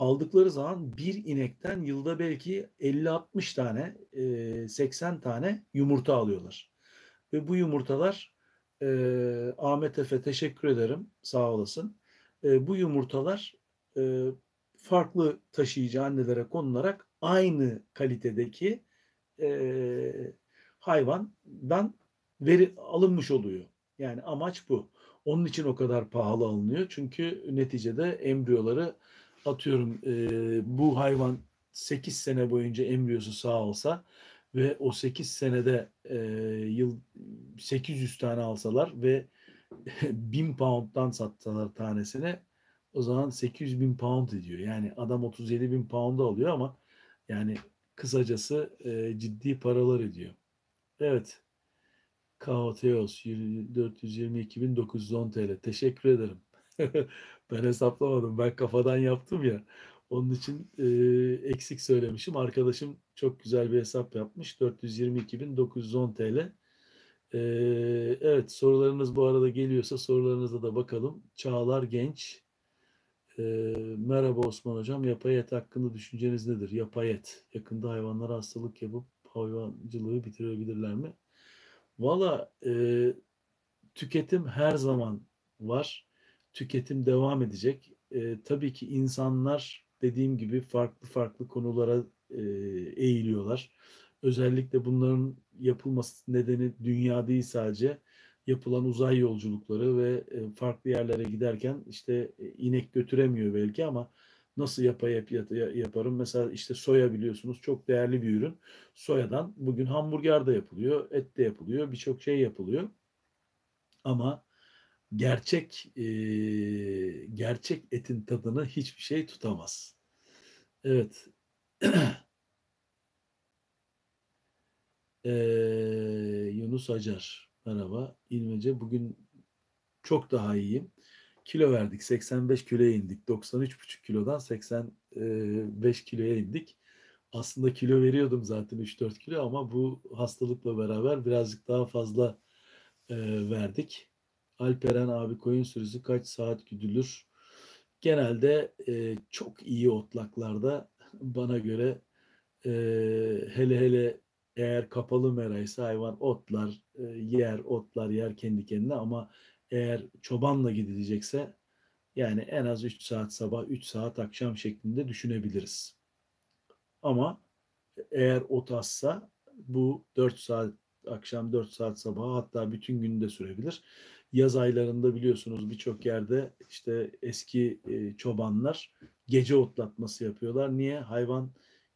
Aldıkları zaman bir inekten yılda belki 50-60 tane, e, 80 tane yumurta alıyorlar. Ve bu yumurtalar Ahmet Efe teşekkür ederim sağ olasın. Bu yumurtalar farklı taşıyıcı annelere konularak aynı kalitedeki hayvandan veri alınmış oluyor. Yani amaç bu. Onun için o kadar pahalı alınıyor. Çünkü neticede embriyoları atıyorum e, bu hayvan 8 sene boyunca embriyosu sağ olsa ve o 8 senede e, yıl 800 tane alsalar ve [LAUGHS] 1000 pound'dan satsalar tanesini o zaman 800 bin pound ediyor. Yani adam 37 bin pound alıyor ama yani kısacası e, ciddi paralar ediyor. Evet. Kaoteos 422.910 TL. Teşekkür ederim. [LAUGHS] ben hesaplamadım. Ben kafadan yaptım ya. Onun için e, eksik söylemişim. Arkadaşım çok güzel bir hesap yapmış. 422.910 TL. E, evet sorularınız bu arada geliyorsa sorularınıza da bakalım. Çağlar Genç. E, merhaba Osman Hocam. Yapay et hakkında düşünceniz nedir? Yapay et. Yakında hayvanlara hastalık yapıp hayvancılığı bitirebilirler mi? Valla e, tüketim her zaman var. Tüketim devam edecek. E, tabii ki insanlar dediğim gibi farklı farklı konulara e, eğiliyorlar. Özellikle bunların yapılması nedeni dünya değil sadece yapılan uzay yolculukları ve e, farklı yerlere giderken işte e, inek götüremiyor belki ama nasıl yapay yap, yaparım? Mesela işte soya biliyorsunuz çok değerli bir ürün. Soyadan bugün hamburger de yapılıyor, et de yapılıyor, birçok şey yapılıyor. Ama gerçek e, gerçek etin tadını hiçbir şey tutamaz. Evet. [CLEARS THROAT] ee, Yunus Acar. Merhaba. İlmece bugün çok daha iyiyim kilo verdik. 85 kiloya indik. 93,5 kilodan 85 kiloya indik. Aslında kilo veriyordum zaten 3-4 kilo ama bu hastalıkla beraber birazcık daha fazla e, verdik. Alperen abi koyun sürüsü kaç saat güdülür? Genelde e, çok iyi otlaklarda [LAUGHS] bana göre e, hele hele eğer kapalı meraysa hayvan otlar e, yer, otlar yer kendi kendine ama eğer çobanla gidilecekse yani en az 3 saat sabah 3 saat akşam şeklinde düşünebiliriz. Ama eğer ot azsa bu 4 saat akşam 4 saat sabah hatta bütün günde sürebilir. Yaz aylarında biliyorsunuz birçok yerde işte eski e, çobanlar gece otlatması yapıyorlar. Niye? Hayvan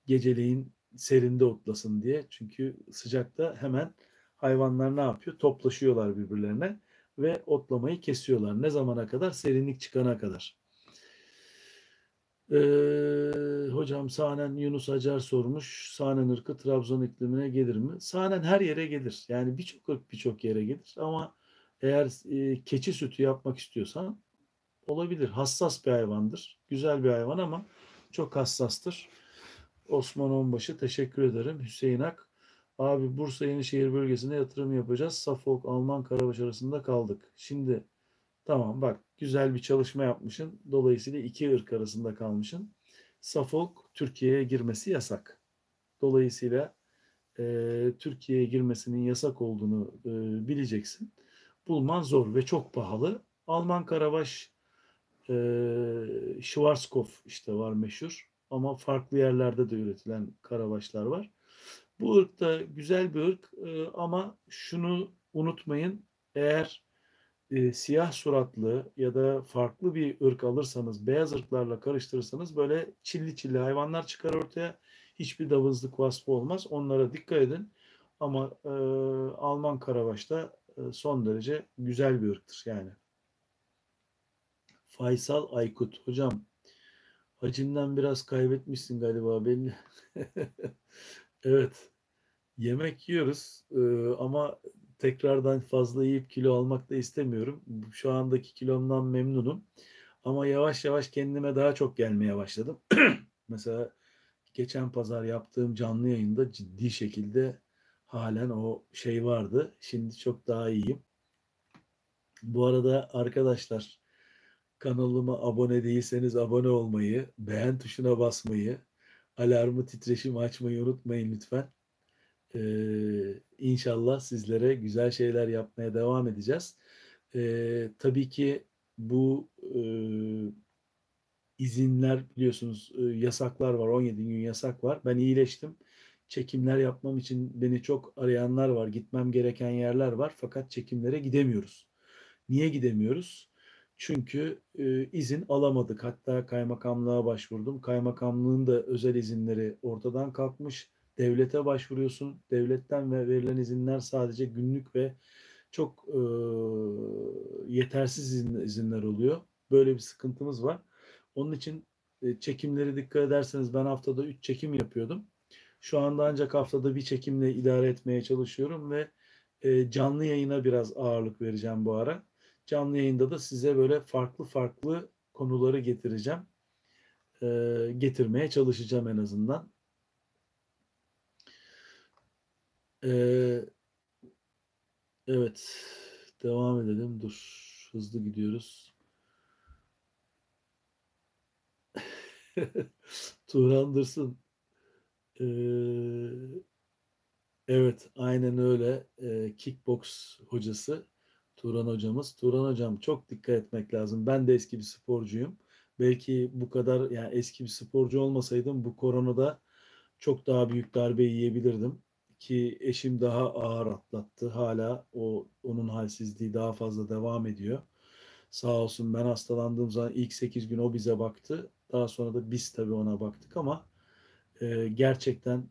geceleyin serinde otlasın diye. Çünkü sıcakta hemen hayvanlar ne yapıyor? Toplaşıyorlar birbirlerine ve otlamayı kesiyorlar. Ne zamana kadar? Serinlik çıkana kadar. Ee, hocam Sahnen Yunus Acar sormuş. Sahnen ırkı Trabzon iklimine gelir mi? Sahnen her yere gelir. Yani birçok ırk birçok yere gelir. Ama eğer e, keçi sütü yapmak istiyorsan olabilir. Hassas bir hayvandır. Güzel bir hayvan ama çok hassastır. Osman Onbaşı teşekkür ederim. Hüseyin Ak. Abi Bursa Yenişehir bölgesinde yatırım yapacağız. Safok, Alman, Karabaş arasında kaldık. Şimdi tamam bak güzel bir çalışma yapmışsın. Dolayısıyla iki ırk arasında kalmışsın. Safok Türkiye'ye girmesi yasak. Dolayısıyla e, Türkiye'ye girmesinin yasak olduğunu e, bileceksin. Bulman zor ve çok pahalı. Alman Karabaş e, Schwarzkopf işte var meşhur. Ama farklı yerlerde de üretilen karabaşlar var. Bu ırk da güzel bir ırk e, ama şunu unutmayın. Eğer e, siyah suratlı ya da farklı bir ırk alırsanız, beyaz ırklarla karıştırırsanız böyle çilli çilli hayvanlar çıkar ortaya. Hiçbir davızlık vasfı olmaz. Onlara dikkat edin. Ama e, Alman karabaş da e, son derece güzel bir ırktır yani. Faysal Aykut. Hocam hacimden biraz kaybetmişsin galiba belli. [LAUGHS] evet. Yemek yiyoruz e, ama tekrardan fazla yiyip kilo almak da istemiyorum. Şu andaki kilomdan memnunum. Ama yavaş yavaş kendime daha çok gelmeye başladım. [CLEARS THROAT] Mesela geçen pazar yaptığım canlı yayında ciddi şekilde halen o şey vardı. Şimdi çok daha iyiyim. Bu arada arkadaşlar kanalıma abone değilseniz abone olmayı, beğen tuşuna basmayı, alarmı titreşim açmayı unutmayın lütfen. Ee, inşallah sizlere güzel şeyler yapmaya devam edeceğiz. Ee, tabii ki bu e, izinler biliyorsunuz e, yasaklar var. 17 gün yasak var. Ben iyileştim. Çekimler yapmam için beni çok arayanlar var. Gitmem gereken yerler var. Fakat çekimlere gidemiyoruz. Niye gidemiyoruz? Çünkü e, izin alamadık. Hatta kaymakamlığa başvurdum. Kaymakamlığın da özel izinleri ortadan kalkmış devlete başvuruyorsun. Devletten ve verilen izinler sadece günlük ve çok e, yetersiz izin, izinler oluyor. Böyle bir sıkıntımız var. Onun için e, çekimleri dikkat ederseniz ben haftada 3 çekim yapıyordum. Şu anda ancak haftada bir çekimle idare etmeye çalışıyorum ve e, canlı yayına biraz ağırlık vereceğim bu ara. Canlı yayında da size böyle farklı farklı konuları getireceğim. E, getirmeye çalışacağım en azından. Ee, evet. Devam edelim. Dur. Hızlı gidiyoruz. [LAUGHS] Turan Dursun. Evet. Aynen öyle. Ee, kickbox hocası. Turan hocamız. Turan hocam çok dikkat etmek lazım. Ben de eski bir sporcuyum. Belki bu kadar yani eski bir sporcu olmasaydım bu koronada çok daha büyük darbe yiyebilirdim ki eşim daha ağır atlattı. Hala o onun halsizliği daha fazla devam ediyor. Sağ olsun ben hastalandığım zaman ilk 8 gün o bize baktı. Daha sonra da biz tabii ona baktık ama e, gerçekten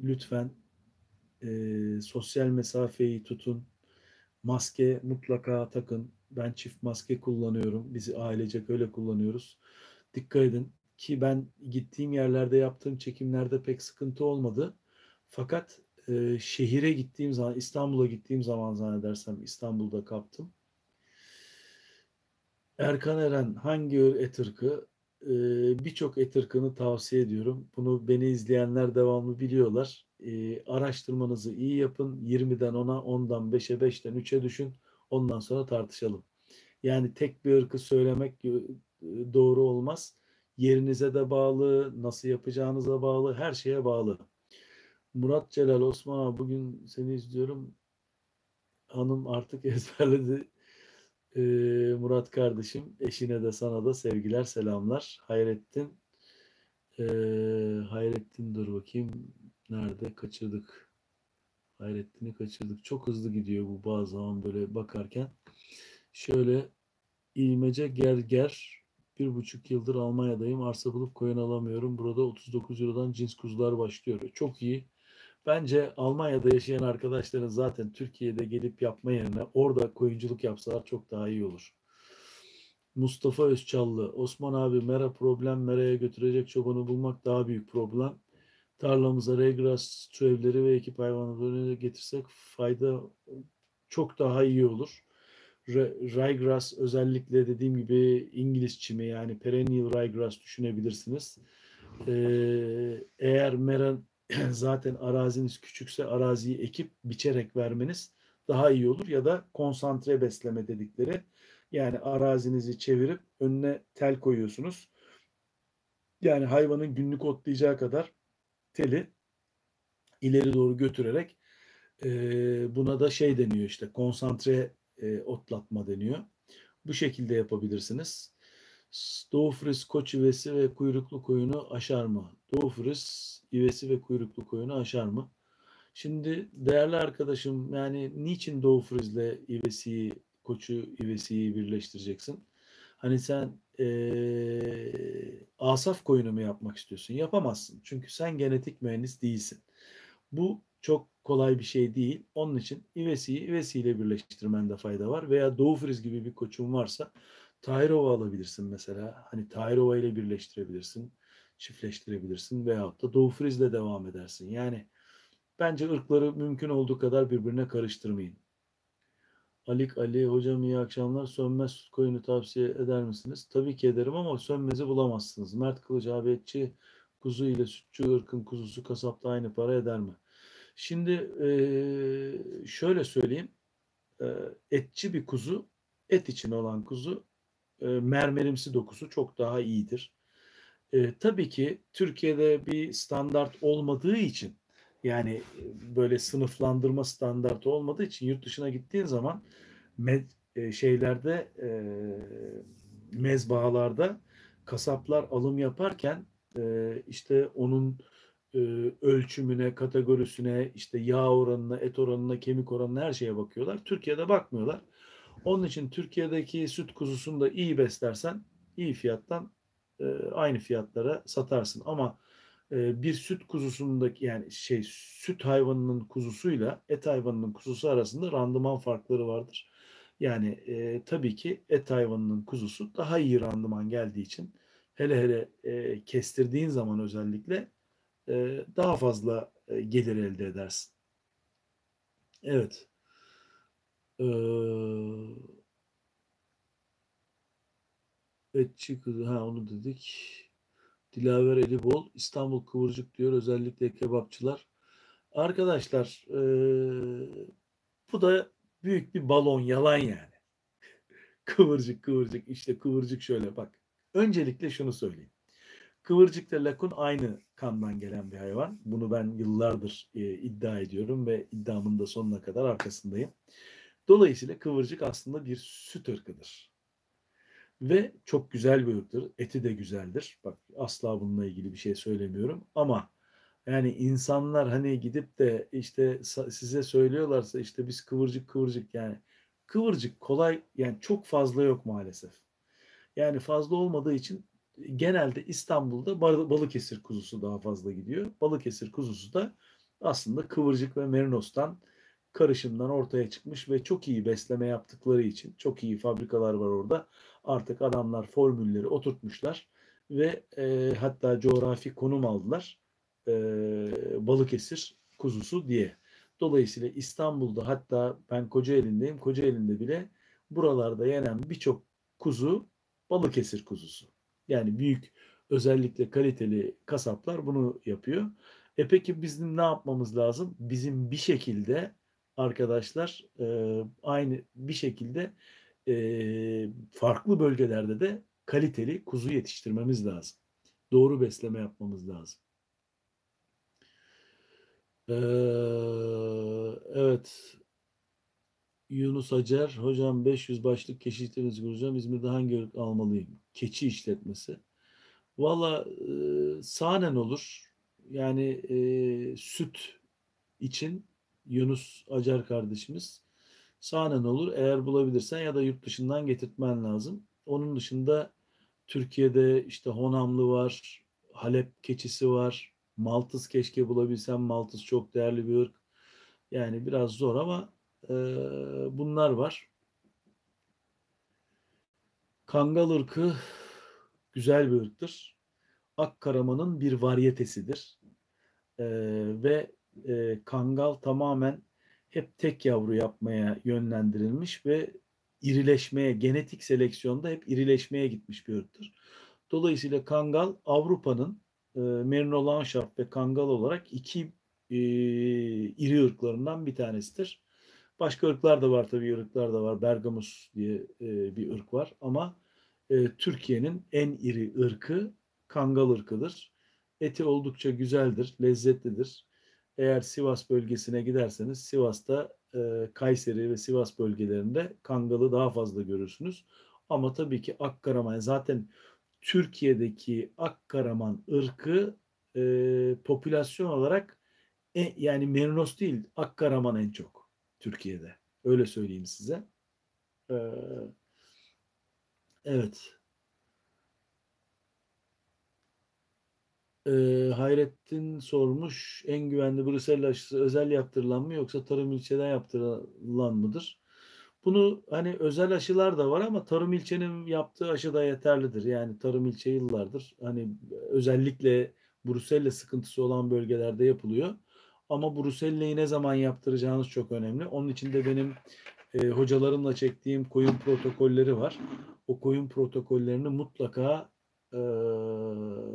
lütfen e, sosyal mesafeyi tutun. Maske mutlaka takın. Ben çift maske kullanıyorum. Bizi ailecek öyle kullanıyoruz. Dikkat edin ki ben gittiğim yerlerde yaptığım çekimlerde pek sıkıntı olmadı. Fakat e, şehire gittiğim zaman, İstanbul'a gittiğim zaman zannedersem İstanbul'da kaptım. Erkan Eren hangi ırkı? E, Birçok et ırkını tavsiye ediyorum. Bunu beni izleyenler devamlı biliyorlar. E, araştırmanızı iyi yapın. 20'den 10'a, 10'dan 5'e, 5'ten 3'e düşün. Ondan sonra tartışalım. Yani tek bir ırkı söylemek doğru olmaz. Yerinize de bağlı, nasıl yapacağınıza bağlı, her şeye bağlı. Murat Celal Osman abi bugün seni izliyorum. Hanım artık [LAUGHS] ezberledi. Ee, Murat kardeşim eşine de sana da sevgiler selamlar. Hayrettin ee, Hayrettin dur bakayım nerede kaçırdık. Hayrettin'i kaçırdık. Çok hızlı gidiyor bu bazı zaman böyle bakarken. Şöyle İlmece Gerger bir buçuk yıldır Almanya'dayım. Arsa bulup koyun alamıyorum. Burada 39 Euro'dan cins kuzular başlıyor. Çok iyi. Bence Almanya'da yaşayan arkadaşların zaten Türkiye'de gelip yapma yerine orada koyunculuk yapsalar çok daha iyi olur. Mustafa Özçallı, Osman abi mera problem meraya götürecek çobanı bulmak daha büyük problem. Tarlamıza regras türevleri ve ekip hayvanları getirsek fayda çok daha iyi olur. Ryegrass özellikle dediğim gibi İngiliz çimi yani perennial ryegrass düşünebilirsiniz. Ee, eğer meran [CLEARS THROAT] zaten araziniz küçükse araziyi ekip biçerek vermeniz daha iyi olur ya da konsantre besleme dedikleri yani arazinizi çevirip önüne tel koyuyorsunuz. Yani hayvanın günlük otlayacağı kadar teli ileri doğru götürerek e, buna da şey deniyor işte konsantre e, otlatma deniyor. Bu şekilde yapabilirsiniz. Doğu Fris koç ivesi ve kuyruklu koyunu aşar mı? Doğu Fris ivesi ve kuyruklu koyunu aşar mı? Şimdi değerli arkadaşım yani niçin Doğu Friz'le ivesiyi, koçu ivesiyi birleştireceksin? Hani sen ee, asaf koyunu mu yapmak istiyorsun? Yapamazsın. Çünkü sen genetik mühendis değilsin. Bu çok kolay bir şey değil. Onun için ivesiyi ivesiyle birleştirmende fayda var. Veya Doğu Friz gibi bir koçun varsa Tayrova alabilirsin mesela. Hani Tayrova ile birleştirebilirsin. Çiftleştirebilirsin. Veyahut da Doğu Friz'le devam edersin. Yani bence ırkları mümkün olduğu kadar birbirine karıştırmayın. Alik Ali hocam iyi akşamlar. Sönmez süt koyunu tavsiye eder misiniz? Tabii ki ederim ama sönmezi bulamazsınız. Mert Kılıç abi etçi kuzu ile sütçü ırkın kuzusu kasapta aynı para eder mi? Şimdi e, şöyle söyleyeyim. E, etçi bir kuzu, et için olan kuzu e, mermerimsi dokusu çok daha iyidir. E, tabii ki Türkiye'de bir standart olmadığı için yani böyle sınıflandırma standartı olmadığı için yurt dışına gittiğin zaman med, e, şeylerde e, mezbahalarda kasaplar alım yaparken e, işte onun e, ölçümüne, kategorisine, işte yağ oranına, et oranına, kemik oranına her şeye bakıyorlar. Türkiye'de bakmıyorlar. Onun için Türkiye'deki süt kuzusunu da iyi beslersen iyi fiyattan e, aynı fiyatlara satarsın. Ama e, bir süt kuzusundaki yani şey süt hayvanının kuzusuyla et hayvanının kuzusu arasında randıman farkları vardır. Yani e, tabii ki et hayvanının kuzusu daha iyi randıman geldiği için hele hele e, kestirdiğin zaman özellikle e, daha fazla e, gelir elde edersin. Evet. Ee, etçi kızı ha onu dedik. Dilaver eli bol İstanbul kıvırcık diyor özellikle kebapçılar. Arkadaşlar e, bu da büyük bir balon yalan yani. [LAUGHS] kıvırcık kıvırcık işte kıvırcık şöyle bak. Öncelikle şunu söyleyeyim. Kıvırcık ile lakun aynı kandan gelen bir hayvan. Bunu ben yıllardır e, iddia ediyorum ve iddiamın da sonuna kadar arkasındayım. Dolayısıyla kıvırcık aslında bir süt ırkıdır. Ve çok güzel bir ırktır. Eti de güzeldir. Bak asla bununla ilgili bir şey söylemiyorum. Ama yani insanlar hani gidip de işte size söylüyorlarsa işte biz kıvırcık kıvırcık yani kıvırcık kolay yani çok fazla yok maalesef. Yani fazla olmadığı için genelde İstanbul'da Balıkesir kuzusu daha fazla gidiyor. Balıkesir kuzusu da aslında kıvırcık ve merinostan karışımdan ortaya çıkmış ve çok iyi besleme yaptıkları için çok iyi fabrikalar var orada. Artık adamlar formülleri oturtmuşlar ve e, hatta coğrafi konum aldılar e, Balıkesir kuzusu diye. Dolayısıyla İstanbul'da hatta ben Kocaeli'ndeyim. Kocaeli'nde bile buralarda yenen birçok kuzu Balıkesir kuzusu. Yani büyük özellikle kaliteli kasaplar bunu yapıyor. E peki bizim ne yapmamız lazım? Bizim bir şekilde arkadaşlar e, aynı bir şekilde e, farklı bölgelerde de kaliteli kuzu yetiştirmemiz lazım. Doğru besleme yapmamız lazım. Ee, evet. Yunus Acar, hocam 500 başlık keçi işletmesi kuracağım. İzmir'de hangi ırk almalıyım? Keçi işletmesi. Valla e, sahnen olur. Yani e, süt için Yunus Acar kardeşimiz sahnen olur. Eğer bulabilirsen ya da yurt dışından getirtmen lazım. Onun dışında Türkiye'de işte Honamlı var, Halep keçisi var, Maltız keşke bulabilsem. Maltız çok değerli bir ırk. Yani biraz zor ama e, bunlar var. Kangal ırkı güzel bir ırktır. Akkaramanın bir varyetesidir. E, ve e, kangal tamamen hep tek yavru yapmaya yönlendirilmiş ve irileşmeye, genetik seleksiyonda hep irileşmeye gitmiş bir ırktır. Dolayısıyla kangal Avrupa'nın e, Merino Landschaft ve Kangal olarak iki e, iri ırklarından bir tanesidir. Başka ırklar da var tabii ırklar da var. Bergamus diye e, bir ırk var ama e, Türkiye'nin en iri ırkı Kangal ırkıdır. Eti oldukça güzeldir, lezzetlidir. Eğer Sivas bölgesine giderseniz Sivas'ta e, Kayseri ve Sivas bölgelerinde Kangal'ı daha fazla görürsünüz. Ama tabii ki Akkaraman zaten Türkiye'deki Akkaraman ırkı e, popülasyon olarak e, yani Merinos değil Akkaraman en çok Türkiye'de. Öyle söyleyeyim size. Ee, evet. Ee, Hayrettin sormuş. En güvenli Brüssel aşısı özel yaptırılan mı yoksa tarım ilçeden yaptırılan mıdır? Bunu hani özel aşılar da var ama tarım ilçenin yaptığı aşı da yeterlidir. Yani tarım ilçe yıllardır hani özellikle Brüsel'le sıkıntısı olan bölgelerde yapılıyor. Ama Bruselle'yi ne zaman yaptıracağınız çok önemli. Onun için de benim e, hocalarımla çektiğim koyun protokolleri var. O koyun protokollerini mutlaka e,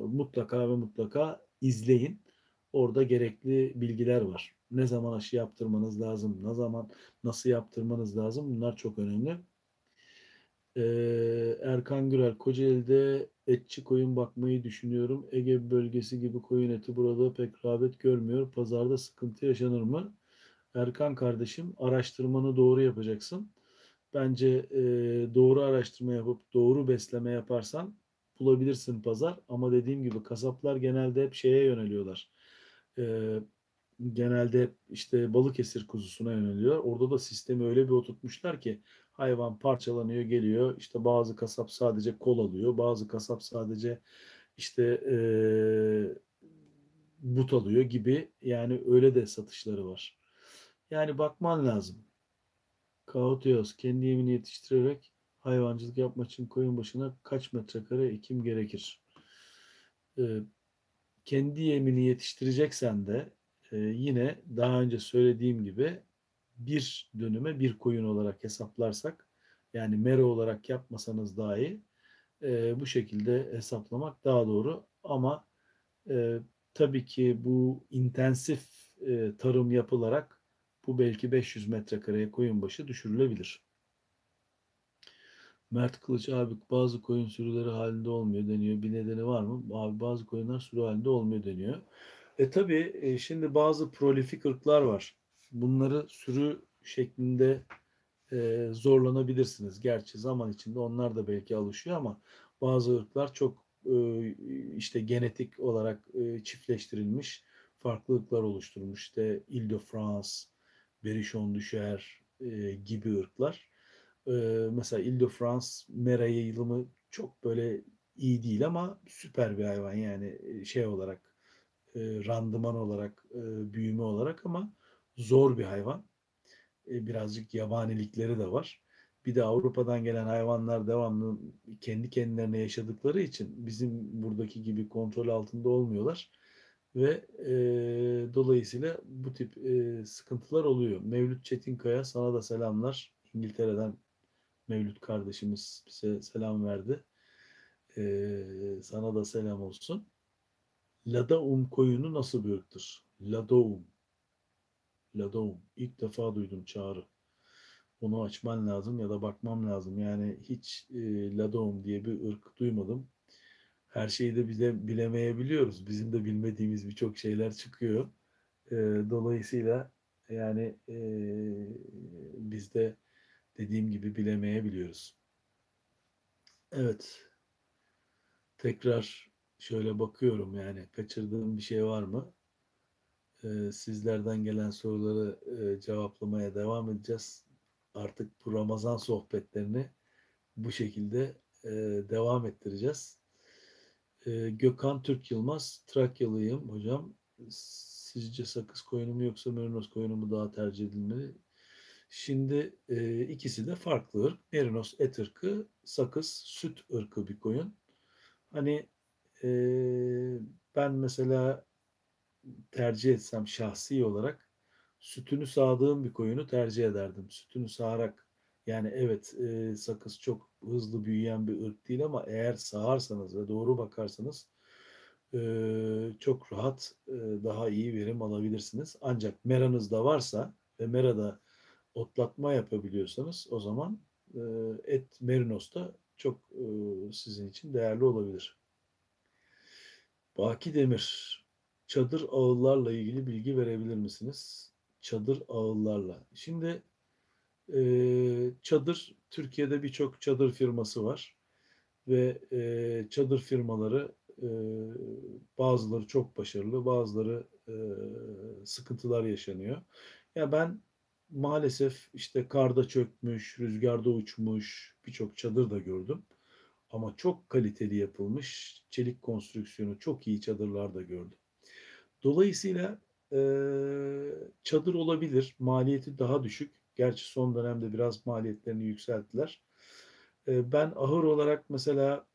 mutlaka ve mutlaka izleyin. Orada gerekli bilgiler var. Ne zaman aşı yaptırmanız lazım, ne zaman nasıl yaptırmanız lazım bunlar çok önemli. Ee, Erkan Gürel, Kocaeli'de etçi koyun bakmayı düşünüyorum. Ege bölgesi gibi koyun eti burada pek rağbet görmüyor. Pazarda sıkıntı yaşanır mı? Erkan kardeşim araştırmanı doğru yapacaksın. Bence e, doğru araştırma yapıp doğru besleme yaparsan bulabilirsin pazar. Ama dediğim gibi kasaplar genelde hep şeye yöneliyorlar. E, genelde hep işte Balıkesir kuzusuna yöneliyor. Orada da sistemi öyle bir oturtmuşlar ki hayvan parçalanıyor geliyor. İşte bazı kasap sadece kol alıyor. Bazı kasap sadece işte e, but alıyor gibi. Yani öyle de satışları var. Yani bakman lazım. Kaotios kendi yemini yetiştirerek hayvancılık yapmak için koyun başına kaç metrekare ekim gerekir? Ee, kendi yemini yetiştireceksen de e, yine daha önce söylediğim gibi bir dönüme bir koyun olarak hesaplarsak yani mero olarak yapmasanız dahi e, bu şekilde hesaplamak daha doğru ama e, tabii ki bu intensif e, tarım yapılarak bu belki 500 metrekareye koyun başı düşürülebilir. Mert Kılıç abi bazı koyun sürüleri halinde olmuyor deniyor. Bir nedeni var mı? Abi bazı koyunlar sürü halinde olmuyor deniyor. E tabi e, şimdi bazı prolifik ırklar var. Bunları sürü şeklinde e, zorlanabilirsiniz. Gerçi zaman içinde onlar da belki alışıyor ama bazı ırklar çok e, işte genetik olarak e, çiftleştirilmiş farklı ırklar oluşturmuş. İşte Ile-de-France, Berrichon Düşer e, gibi ırklar. Mesela Ile-de-France mera yayılımı çok böyle iyi değil ama süper bir hayvan yani şey olarak e, randıman olarak e, büyüme olarak ama zor bir hayvan. E, birazcık yabanilikleri de var. Bir de Avrupa'dan gelen hayvanlar devamlı kendi kendilerine yaşadıkları için bizim buradaki gibi kontrol altında olmuyorlar ve e, dolayısıyla bu tip e, sıkıntılar oluyor. Mevlüt Çetinkaya sana da selamlar. İngiltere'den Mevlüt kardeşimiz bize selam verdi. E, sana da selam olsun. Ladaum koyunu nasıl ırktır? Ladaum. Ladaum. İlk defa duydum çağrı. Onu açman lazım ya da bakmam lazım. Yani hiç e, Ladaum diye bir ırk duymadım. Her şeyi de bile, bilemeyebiliyoruz. Bizim de bilmediğimiz birçok şeyler çıkıyor. E, dolayısıyla yani e, biz de dediğim gibi bilemeyebiliyoruz. Evet. Tekrar şöyle bakıyorum yani kaçırdığım bir şey var mı? Ee, sizlerden gelen soruları e, cevaplamaya devam edeceğiz. Artık bu Ramazan sohbetlerini bu şekilde e, devam ettireceğiz. E, Gökhan Türk Yılmaz, Trakyalıyım hocam. Sizce sakız koyunu mu yoksa merinos koyunu mu daha tercih edilmeli? Şimdi e, ikisi de farklı ırk. Merinos et ırkı, sakız süt ırkı bir koyun. Hani e, ben mesela tercih etsem şahsi olarak sütünü sağdığım bir koyunu tercih ederdim. Sütünü sağarak yani evet e, sakız çok hızlı büyüyen bir ırk değil ama eğer sağarsanız ve doğru bakarsanız Eee, çok rahat, eee, daha iyi verim alabilirsiniz. Ancak meranız da varsa ve merada otlatma yapabiliyorsanız o zaman, eee, et merinos da çok, eee, sizin için değerli olabilir. Baki Demir, çadır ağıllarla ilgili bilgi verebilir misiniz? Çadır ağıllarla. Şimdi, eee, çadır Türkiye'de birçok çadır firması var ve, eee, çadır firmaları, eee, bazıları çok başarılı, bazıları, eee, sıkıntılar yaşanıyor. Ya, ben maalesef, işte, karda çökmüş, rüzgarda uçmuş birçok çadır da gördüm ama çok kaliteli yapılmış, çelik konstrüksiyonu çok iyi çadırlar da gördüm. Dolayısıyla, eee, çadır olabilir, maliyeti daha düşük. Gerçi son dönemde biraz maliyetlerini yükselttiler. Eee, ben ahır olarak mesela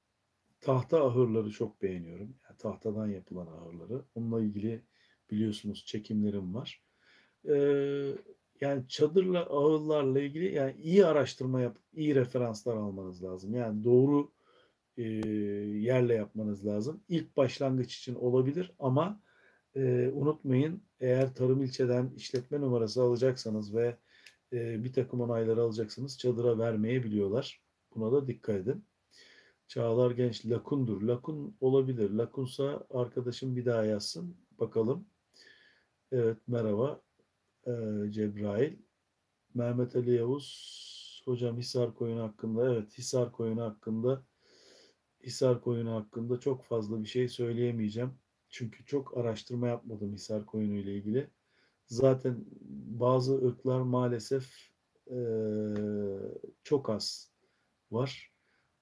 tahta ahırları çok beğeniyorum. Ya, tahtadan yapılan ahırları. Onunla ilgili biliyorsunuz çekimlerim var. Eee, yani çadırla, ağırlarla ilgili yani iyi araştırma yapıp iyi referanslar almanız lazım. Yani doğru, eee, yerle yapmanız lazım. İlk başlangıç için olabilir ama, eee, unutmayın eğer tarım ilçeden işletme numarası alacaksanız ve, eee, birtakım onayları alacaksanız çadıra vermeyebiliyorlar. Buna da dikkat edin. Çağlar Genç lakundur. Lakun olabilir. Lakunsa arkadaşım bir daha yazsın. Bakalım. Evet merhaba. Eee, Cebrail. Mehmet Ali Yavuz. Hocam Hisar koyunu hakkında. Evet Hisar koyunu hakkında Hisar koyunu hakkında çok fazla bir şey söyleyemeyeceğim. Çünkü çok araştırma yapmadım Hisar koyunu ile ilgili. Zaten bazı ırklar maalesef eee, çok az var.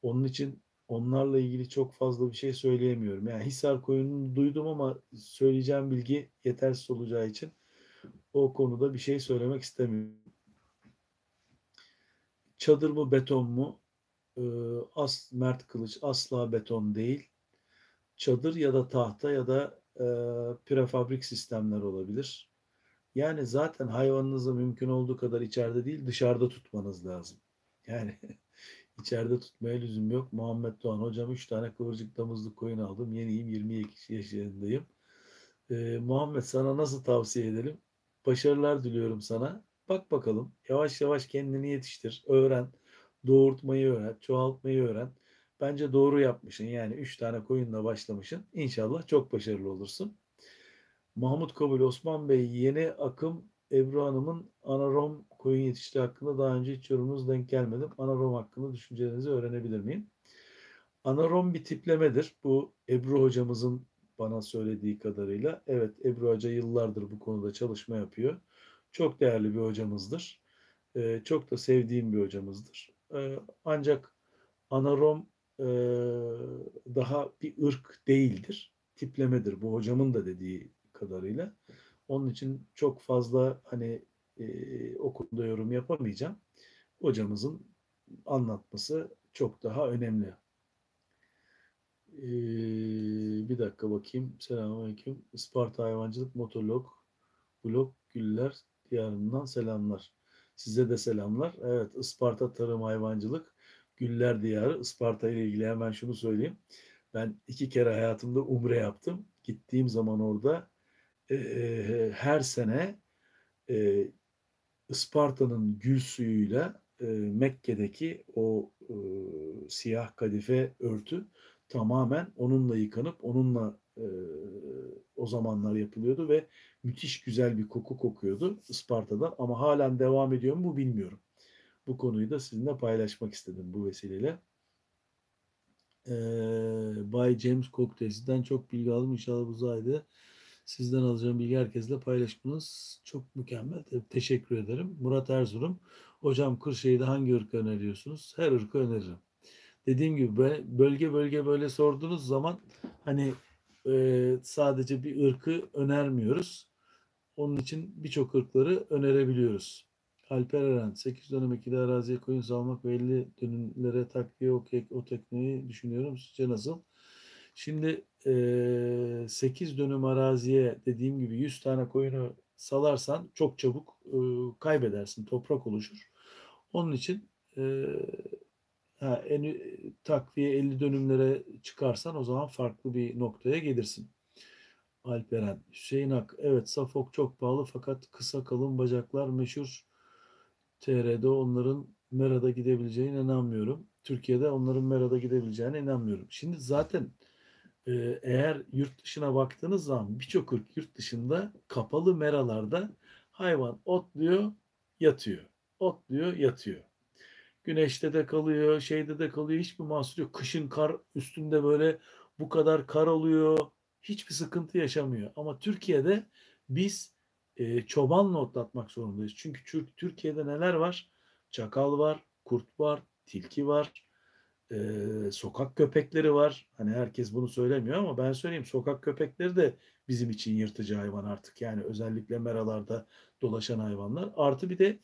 Onun için onlarla ilgili çok fazla bir şey söyleyemiyorum. Yani Hisar koyununu duydum ama söyleyeceğim bilgi yetersiz olacağı için o konuda bir şey söylemek istemiyorum. Çadır mı beton mu? Ee, as Mert Kılıç asla beton değil. Çadır ya da tahta ya da e, prefabrik sistemler olabilir. Yani zaten hayvanınızı mümkün olduğu kadar içeride değil dışarıda tutmanız lazım. Yani [LAUGHS] içeride tutmaya lüzum yok. Muhammed Doğan hocam 3 tane kıvırcık damızlık koyun aldım. Yeniyim 22 yaşındayım. Ee, Muhammed sana nasıl tavsiye edelim? Başarılar diliyorum sana. Bak bakalım yavaş yavaş kendini yetiştir. Öğren. Doğurtmayı öğren. Çoğaltmayı öğren. Bence doğru yapmışsın. Yani 3 tane koyunla başlamışsın. İnşallah çok başarılı olursun. Mahmut Kabul Osman Bey yeni akım Ebru Hanım'ın anarom koyun yetiştiği hakkında daha önce hiç yorumunuz denk gelmedim. Anarom hakkında düşüncelerinizi öğrenebilir miyim? Anarom bir tiplemedir. Bu Ebru hocamızın bana söylediği kadarıyla. Evet Ebru Hoca yıllardır bu konuda çalışma yapıyor. Çok değerli bir hocamızdır. Ee, çok da sevdiğim bir hocamızdır. Ee, ancak anarom e, daha bir ırk değildir. Tiplemedir. Bu hocamın da dediği kadarıyla. Onun için çok fazla hani e, o yorum yapamayacağım. Hocamızın anlatması çok daha önemli. Ee, bir dakika bakayım. Selamünaleyküm. Isparta Hayvancılık Motorlog Blok Güller Diyarından selamlar. Size de selamlar. Evet Isparta Tarım Hayvancılık Güller Diyarı. Isparta ile ilgili hemen şunu söyleyeyim. Ben iki kere hayatımda umre yaptım. Gittiğim zaman orada e, her sene e, Isparta'nın gül suyuyla e, Mekke'deki o e, siyah kadife örtü tamamen onunla yıkanıp onunla e, o zamanlar yapılıyordu ve müthiş güzel bir koku kokuyordu Isparta'dan ama halen devam ediyor mu bilmiyorum. Bu konuyu da sizinle paylaşmak istedim bu vesileyle. Ee, Bay James Cocktails'den çok bilgi aldım. İnşallah bu sayede sizden alacağım bilgi herkesle paylaşmanız çok mükemmel. Teşekkür ederim. Murat Erzurum. Hocam Kırşehir'de hangi ırkı öneriyorsunuz? Her ırkı öneririm dediğim gibi bölge bölge böyle sorduğunuz zaman hani e, sadece bir ırkı önermiyoruz. Onun için birçok ırkları önerebiliyoruz. Alper Eren 8 dönüm ekili araziye koyun salmak ve 50 dönümlere takviye o, o tekniği düşünüyorum. Sizce nasıl? Şimdi e, 8 dönüm araziye dediğim gibi 100 tane koyunu salarsan çok çabuk e, kaybedersin. Toprak oluşur. Onun için e, ha, en, takviye 50 dönümlere çıkarsan o zaman farklı bir noktaya gelirsin. Alperen. Hüseyin Ak. Evet Safok çok pahalı fakat kısa kalın bacaklar meşhur. TR'de onların Mera'da gidebileceğine inanmıyorum. Türkiye'de onların Mera'da gidebileceğine inanmıyorum. Şimdi zaten e, eğer yurt dışına baktığınız zaman birçok ırk yurt dışında kapalı meralarda hayvan otluyor, yatıyor. Otluyor, yatıyor. Güneşte de kalıyor, şeyde de kalıyor. Hiçbir mahsur yok. Kışın kar üstünde böyle bu kadar kar oluyor. Hiçbir sıkıntı yaşamıyor. Ama Türkiye'de biz e, çobanla otlatmak zorundayız. Çünkü Türkiye'de neler var? Çakal var, kurt var, tilki var, e, sokak köpekleri var. Hani herkes bunu söylemiyor ama ben söyleyeyim sokak köpekleri de bizim için yırtıcı hayvan artık. Yani özellikle meralarda dolaşan hayvanlar. Artı bir de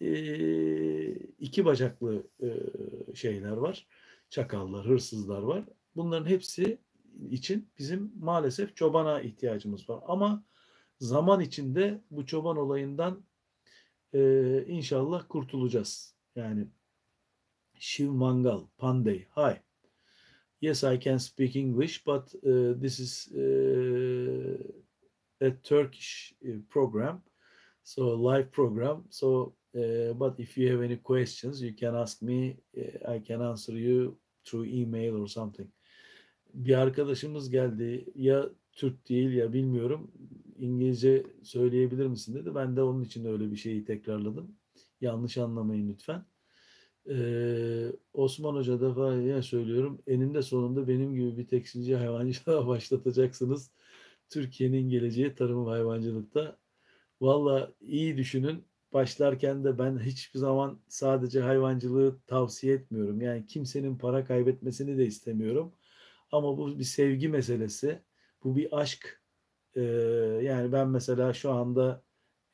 e, iki bacaklı şeyler var. Çakallar, hırsızlar var. Bunların hepsi için bizim maalesef çobana ihtiyacımız var. Ama zaman içinde bu çoban olayından inşallah kurtulacağız. Yani Shiv Mangal, Pandey, hi. Yes, I can speak English, but uh, this is uh, a Turkish program, so live program. So, uh, but if you have any questions, you can ask me. I can answer you through email or something. Bir arkadaşımız geldi. Ya Türk değil ya bilmiyorum. İngilizce söyleyebilir misin dedi. Ben de onun için öyle bir şeyi tekrarladım. Yanlış anlamayın lütfen. Ee, Osman Hoca da ya söylüyorum eninde sonunda benim gibi bir tekstilci hayvancılığa [LAUGHS] başlatacaksınız. Türkiye'nin geleceği tarım ve hayvancılıkta. Valla iyi düşünün. Başlarken de ben hiçbir zaman sadece hayvancılığı tavsiye etmiyorum. Yani kimsenin para kaybetmesini de istemiyorum. Ama bu bir sevgi meselesi. Bu bir aşk. Ee, yani ben mesela şu anda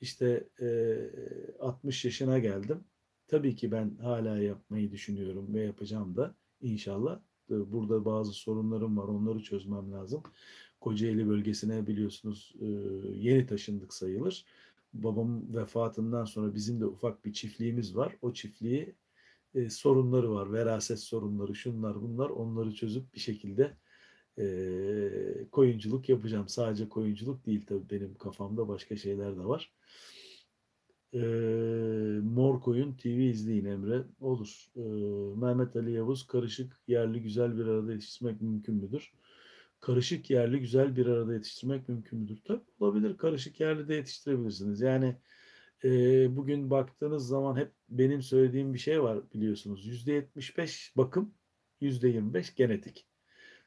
işte e, 60 yaşına geldim Tabii ki ben hala yapmayı düşünüyorum ve yapacağım da inşallah. Ee, burada bazı sorunlarım var. Onları çözmem lazım. Kocaeli bölgesine biliyorsunuz e, yeni taşındık sayılır. Babam vefatından sonra bizim de ufak bir çiftliğimiz var. O çiftliği e, sorunları var. Veraset sorunları, şunlar bunlar. Onları çözüp bir şekilde e, koyunculuk yapacağım. Sadece koyunculuk değil tabii benim kafamda başka şeyler de var. E, Mor Koyun TV izleyin Emre. Olur. E, Mehmet Ali Yavuz karışık yerli güzel bir arada yetiştirmek mümkün müdür? Karışık yerli güzel bir arada yetiştirmek mümkün müdür? Tabii olabilir. Karışık yerli de yetiştirebilirsiniz. Yani e, bugün baktığınız zaman hep benim söylediğim bir şey var biliyorsunuz. %75 bakım, %25 genetik.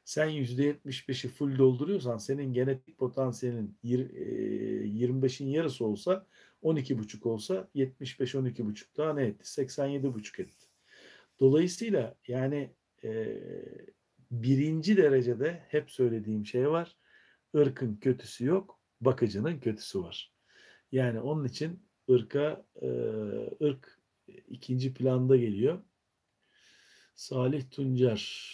Sen %75'i full dolduruyorsan senin genetik potansiyelin 25'in yarısı olsa 12,5 olsa 75 12,5 daha ne etti? 87,5 etti. Dolayısıyla yani e, birinci derecede hep söylediğim şey var. Irkın kötüsü yok, bakıcının kötüsü var. Yani onun için ırka e, ırk ikinci planda geliyor. Salih Tuncer,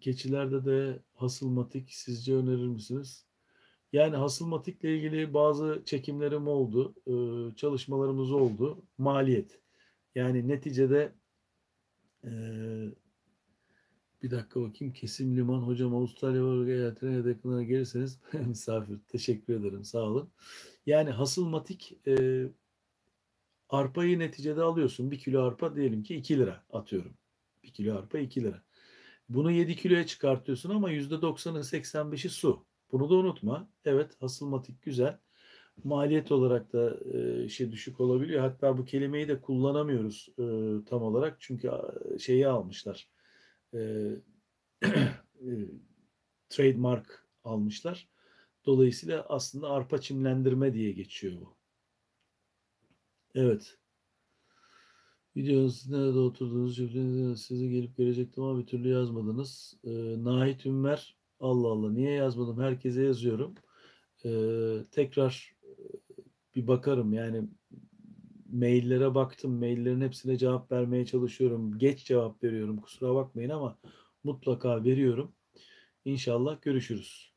keçilerde de hasılmatik sizce önerir misiniz? Yani hasılmatikle ilgili bazı çekimlerim oldu, çalışmalarımız oldu. Maliyet. Yani neticede bir dakika bakayım. Kesim Liman Hocam Avustralya ve eyaletine yakınlara gelirseniz [LAUGHS] misafir. Teşekkür ederim. Sağ olun. Yani hasılmatik e, arpayı neticede alıyorsun. Bir kilo arpa diyelim ki 2 lira atıyorum. Bir kilo arpa 2 lira. Bunu 7 kiloya çıkartıyorsun ama %90'ı 85'i su. Bunu da unutma. Evet hasılmatik güzel. Maliyet olarak da e, şey düşük olabiliyor. Hatta bu kelimeyi de kullanamıyoruz e, tam olarak. Çünkü şeyi almışlar. E, [CLEARS THROAT] e, trademark almışlar. Dolayısıyla aslında arpa çimlendirme diye geçiyor bu. Evet. Videonuz nerede oturduğunuz sizi gelip görecektim ama bir türlü yazmadınız. Ee, Nahit Ünver Allah Allah niye yazmadım? Herkese yazıyorum. Ee, tekrar bir bakarım yani maillere baktım. Maillerin hepsine cevap vermeye çalışıyorum. Geç cevap veriyorum. Kusura bakmayın ama mutlaka veriyorum. İnşallah görüşürüz.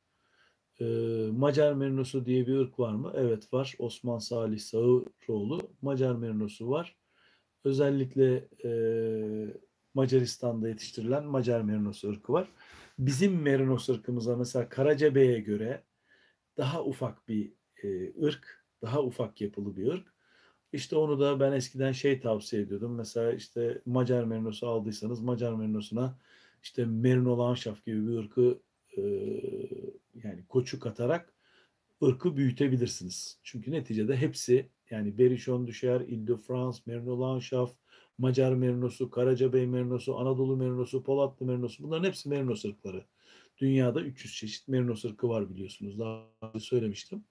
Ee, Macar Merinosu diye bir ırk var mı? Evet var. Osman Salih Sağıroğlu. Macar Merinosu var. Özellikle e, Macaristan'da yetiştirilen Macar Merinos ırkı var. Bizim Merinos ırkımıza mesela Karacabey'e göre daha ufak bir e, ırk, daha ufak yapılı bir ırk. İşte onu da ben eskiden şey tavsiye ediyordum. Mesela işte Macar Merinos'u aldıysanız Macar Merinos'una işte Merino Landschaft gibi bir ırkı e, yani koçu katarak ırkı büyütebilirsiniz. Çünkü neticede hepsi yani Berişon düşer, Ile-de-France, Merino Landschaft, Macar Merinosu, Karacabey Merinosu, Anadolu Merinosu, Polatlı Merinosu bunların hepsi Merinos ırkları. Dünyada 300 çeşit Merinos ırkı var biliyorsunuz. Daha önce söylemiştim.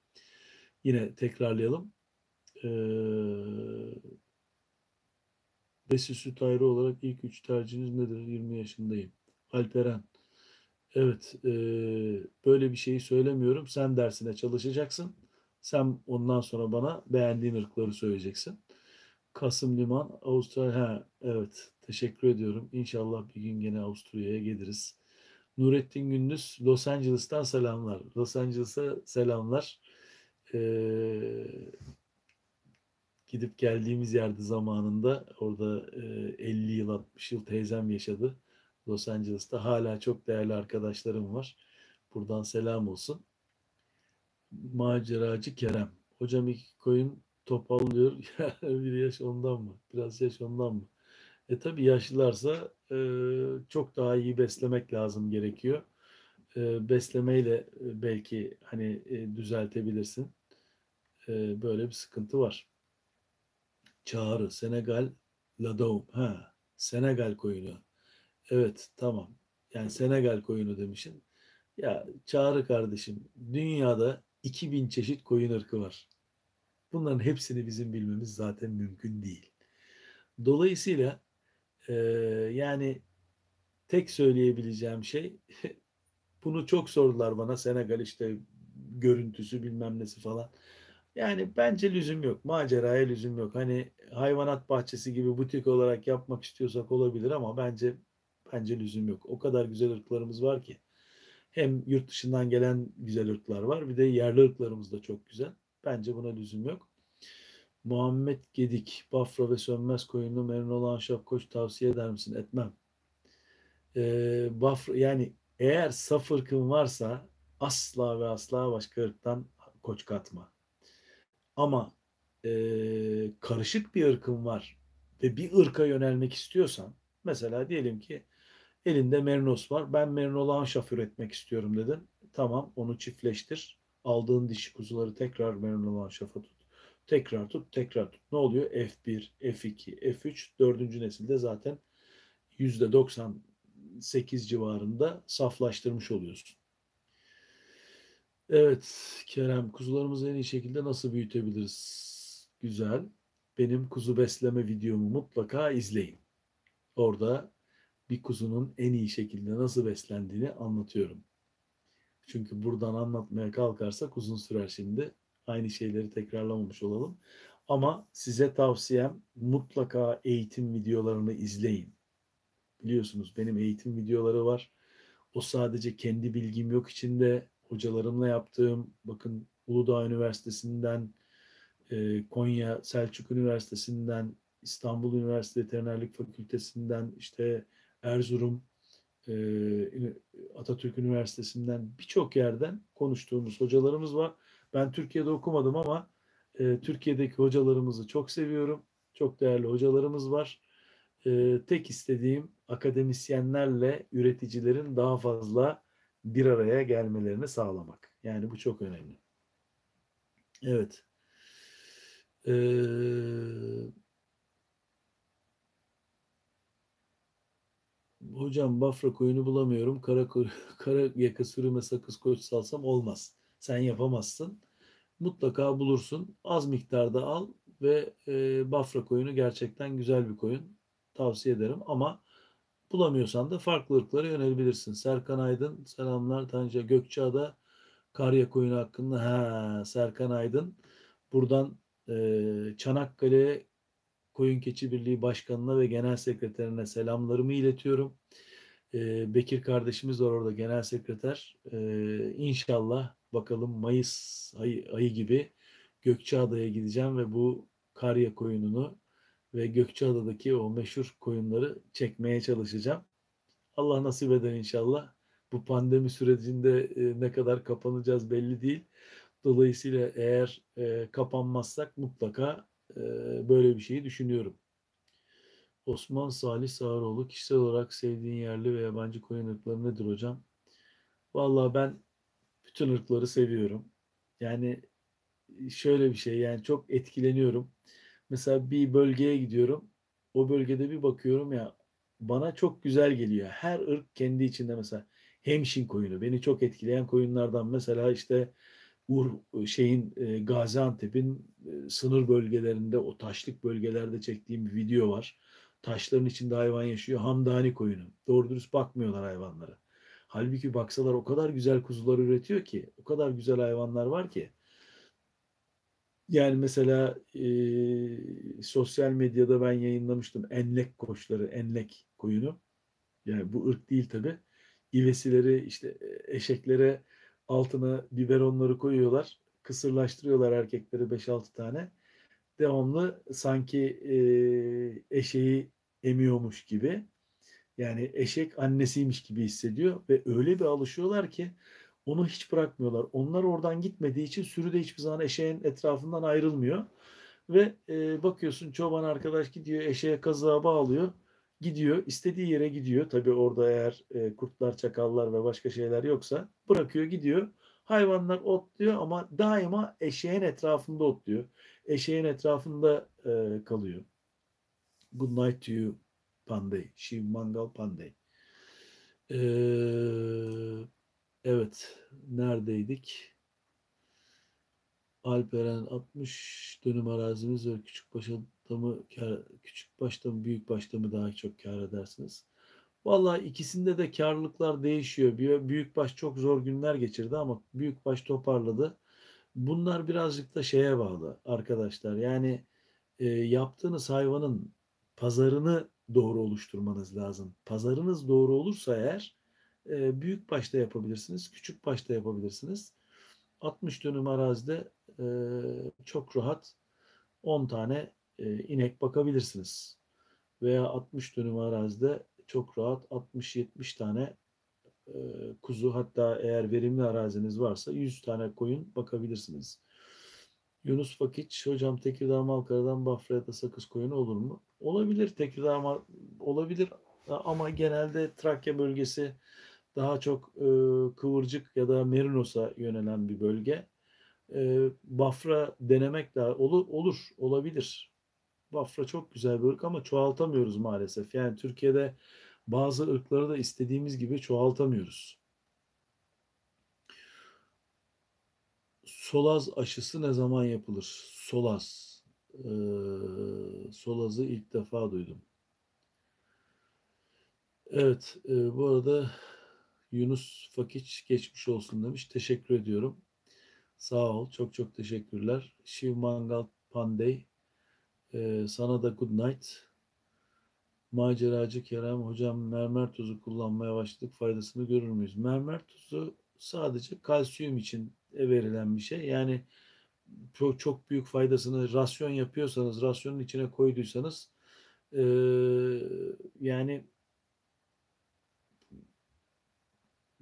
Yine tekrarlayalım. Ee, Besi süt ayrı olarak ilk üç tercihiniz nedir? 20 yaşındayım. Alperen. Evet. E, böyle bir şeyi söylemiyorum. Sen dersine çalışacaksın. Sen ondan sonra bana beğendiğin ırkları söyleyeceksin. Kasım Liman, Avustralya. Evet. Teşekkür ediyorum. İnşallah bir gün gene Avusturya'ya geliriz. Nurettin Gündüz, Los Angeles'tan selamlar. Los Angeles'a selamlar. Ee, gidip geldiğimiz yerde zamanında orada e, 50 yıl 60 yıl teyzem yaşadı. Los Angeles'ta hala çok değerli arkadaşlarım var. Buradan selam olsun. Maceracı Kerem. Hocam iki koyun topallıyor. [LAUGHS] bir yaş ondan mı? Biraz yaş ondan mı? E tabi yaşlılarsa e, çok daha iyi beslemek lazım gerekiyor. E, beslemeyle e, belki hani e, düzeltebilirsin. E, böyle bir sıkıntı var. Çağrı, Senegal, Ladoum. Ha, Senegal koyunu. Evet, tamam. Yani Senegal koyunu demişsin. Ya Çağrı kardeşim, dünyada 2000 çeşit koyun ırkı var. Bunların hepsini bizim bilmemiz zaten mümkün değil. Dolayısıyla e, yani tek söyleyebileceğim şey [LAUGHS] bunu çok sordular bana Senegal işte görüntüsü bilmem nesi falan. Yani bence lüzum yok. Maceraya lüzum yok. Hani hayvanat bahçesi gibi butik olarak yapmak istiyorsak olabilir ama bence bence lüzum yok. O kadar güzel ırklarımız var ki. Hem yurt dışından gelen güzel ırklar var. Bir de yerli ırklarımız da çok güzel. Bence buna lüzum yok. Muhammed Gedik, Bafra ve Sönmez koyunlu memnun olan Şapkoç tavsiye eder misin? Etmem. Ee, Bafra, yani eğer saf ırkın varsa asla ve asla başka ırktan koç katma. Ama e, karışık bir ırkın var ve bir ırka yönelmek istiyorsan mesela diyelim ki elinde merinos var. Ben merino lanşaf üretmek istiyorum dedin. Tamam onu çiftleştir. Aldığın dişi kuzuları tekrar merino lanşafa tut. Tekrar tut, tekrar tut. Ne oluyor? F1, F2, F3, dördüncü nesilde zaten %98 civarında saflaştırmış oluyorsun. Evet Kerem kuzularımızı en iyi şekilde nasıl büyütebiliriz? Güzel. Benim kuzu besleme videomu mutlaka izleyin. Orada bir kuzunun en iyi şekilde nasıl beslendiğini anlatıyorum. Çünkü buradan anlatmaya kalkarsak uzun sürer şimdi. Aynı şeyleri tekrarlamamış olalım. Ama size tavsiyem mutlaka eğitim videolarını izleyin. Biliyorsunuz benim eğitim videoları var. O sadece kendi bilgim yok içinde hocalarımla yaptığım bakın Uludağ Üniversitesi'nden e, Konya Selçuk Üniversitesi'nden İstanbul Üniversitesi Veterinerlik Fakültesinden işte Erzurum e, Atatürk Üniversitesi'nden birçok yerden konuştuğumuz hocalarımız var. Ben Türkiye'de okumadım ama e, Türkiye'deki hocalarımızı çok seviyorum. Çok değerli hocalarımız var. E, tek istediğim akademisyenlerle üreticilerin daha fazla bir araya gelmelerini sağlamak. Yani bu çok önemli. Evet. Ee, hocam Bafra koyunu bulamıyorum. Kara, [LAUGHS] kara yaka sürüme sakız koç salsam olmaz. Sen yapamazsın. Mutlaka bulursun. Az miktarda al ve e, Bafra koyunu gerçekten güzel bir koyun. Tavsiye ederim ama Bulamıyorsan da farklı ırklara yönelebilirsin. Serkan Aydın, selamlar. Tanca Gökçeada, Karya Koyunu hakkında. Ha, Serkan Aydın. Buradan e, Çanakkale Koyun Keçi Birliği Başkanı'na ve Genel Sekreterine selamlarımı iletiyorum. E, Bekir kardeşimiz var orada Genel Sekreter. E, inşallah bakalım Mayıs ayı, ayı gibi Gökçeada'ya gideceğim ve bu Karya Koyununu ve Gökçeada'daki o meşhur koyunları çekmeye çalışacağım. Allah nasip eder inşallah. Bu pandemi sürecinde e, ne kadar kapanacağız belli değil. Dolayısıyla eğer e, kapanmazsak mutlaka e, böyle bir şeyi düşünüyorum. Osman Salih Sağaroğlu kişisel olarak sevdiğin yerli ve yabancı koyun ırkları nedir hocam? Vallahi ben bütün ırkları seviyorum. Yani şöyle bir şey yani çok etkileniyorum. Mesela bir bölgeye gidiyorum. O bölgede bir bakıyorum ya bana çok güzel geliyor. Her ırk kendi içinde mesela hemşin koyunu beni çok etkileyen koyunlardan mesela işte Ur şeyin e, Gaziantep'in sınır bölgelerinde o taşlık bölgelerde çektiğim bir video var. Taşların içinde hayvan yaşıyor. Hamdani koyunu. Doğru dürüst bakmıyorlar hayvanlara. Halbuki baksalar o kadar güzel kuzular üretiyor ki, o kadar güzel hayvanlar var ki. Yani mesela e, sosyal medyada ben yayınlamıştım enlek koçları, enlek koyunu. Yani bu ırk değil tabi. İvesileri işte eşeklere altına biberonları koyuyorlar. Kısırlaştırıyorlar erkekleri 5-6 tane. Devamlı sanki e, eşeği emiyormuş gibi. Yani eşek annesiymiş gibi hissediyor ve öyle bir alışıyorlar ki onu hiç bırakmıyorlar. Onlar oradan gitmediği için sürü de hiçbir zaman eşeğin etrafından ayrılmıyor. Ve e, bakıyorsun çoban arkadaş gidiyor eşeğe kazığa bağlıyor. Gidiyor istediği yere gidiyor. Tabii orada eğer e, kurtlar, çakallar ve başka şeyler yoksa bırakıyor gidiyor. Hayvanlar otluyor ama daima eşeğin etrafında otluyor. Eşeğin etrafında e, kalıyor. Good night to you Pandey. Shiv Mangal Pandey. Ee, evet. Neredeydik? Alperen 60 dönüm arazimiz var. Küçük başta mı kar, küçük başta mı büyük başta mı daha çok kar edersiniz? Vallahi ikisinde de karlılıklar değişiyor. Büyük baş çok zor günler geçirdi ama büyük baş toparladı. Bunlar birazcık da şeye bağlı arkadaşlar. Yani e, yaptığınız hayvanın pazarını doğru oluşturmanız lazım. Pazarınız doğru olursa eğer e, büyük başta yapabilirsiniz, küçük başta yapabilirsiniz. 60 dönüm arazide e, çok rahat 10 tane e, inek bakabilirsiniz. Veya 60 dönüm arazide çok rahat 60-70 tane e, kuzu hatta eğer verimli araziniz varsa 100 tane koyun bakabilirsiniz. Yunus Fakiç, hocam Tekirdağ Malkara'dan Bafra'ya da sakız koyunu olur mu? Olabilir Tekirdağ olabilir ama genelde Trakya bölgesi daha çok e, kıvırcık ya da Merinos'a yönelen bir bölge. E, Bafra denemek de olur, olur, olabilir. Bafra çok güzel bir ırk ama çoğaltamıyoruz maalesef. Yani Türkiye'de bazı ırkları da istediğimiz gibi çoğaltamıyoruz. Solaz aşısı ne zaman yapılır? Solaz. Ee, solazı ilk defa duydum. Evet, e, bu arada Yunus Fakiç geçmiş olsun demiş. Teşekkür ediyorum. Sağ ol. Çok çok teşekkürler. Shiv Mangal Pandey. E, sana da good night. Maceracı Kerem hocam mermer tuzu kullanmaya başladık. Faydasını görür müyüz? Mermer tuzu sadece kalsiyum için verilen bir şey. Yani çok çok büyük faydasını rasyon yapıyorsanız, rasyonun içine koyduysanız e, yani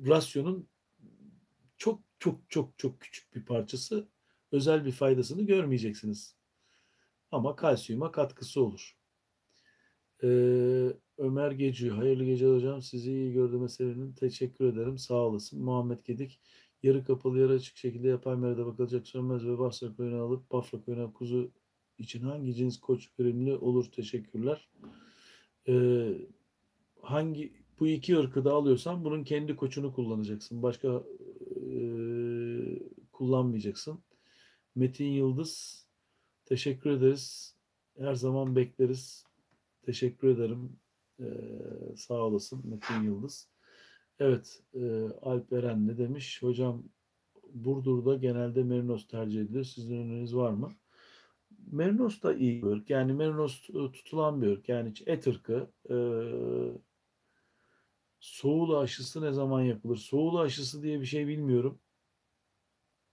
rasyonun çok çok çok çok küçük bir parçası özel bir faydasını görmeyeceksiniz. Ama kalsiyuma katkısı olur. Ee, Ömer Gecü, hayırlı geceler hocam. Sizi iyi gördüğüme sevindim. Teşekkür ederim. Sağ olasın. Muhammed Gedik, yarı kapalı yarı açık şekilde yapay merada bakılacak sönmez ve Basra koyunu alıp Bafra koyuna kuzu için hangi cins koç verimli olur? Teşekkürler. Ee, hangi bu iki ırkı da alıyorsan bunun kendi koçunu kullanacaksın. Başka e, kullanmayacaksın. Metin Yıldız teşekkür ederiz. Her zaman bekleriz. Teşekkür ederim. Ee, sağ olasın Metin Yıldız. Evet, e, Alp Eren ne demiş? Hocam Burdur'da genelde Merinos tercih edilir. Sizin öneriniz var mı? Merinos da iyi bir ırk. Yani Merinos tutulan bir ırk. Yani et ırkı. E, soğulu aşısı ne zaman yapılır? Soğulu aşısı diye bir şey bilmiyorum.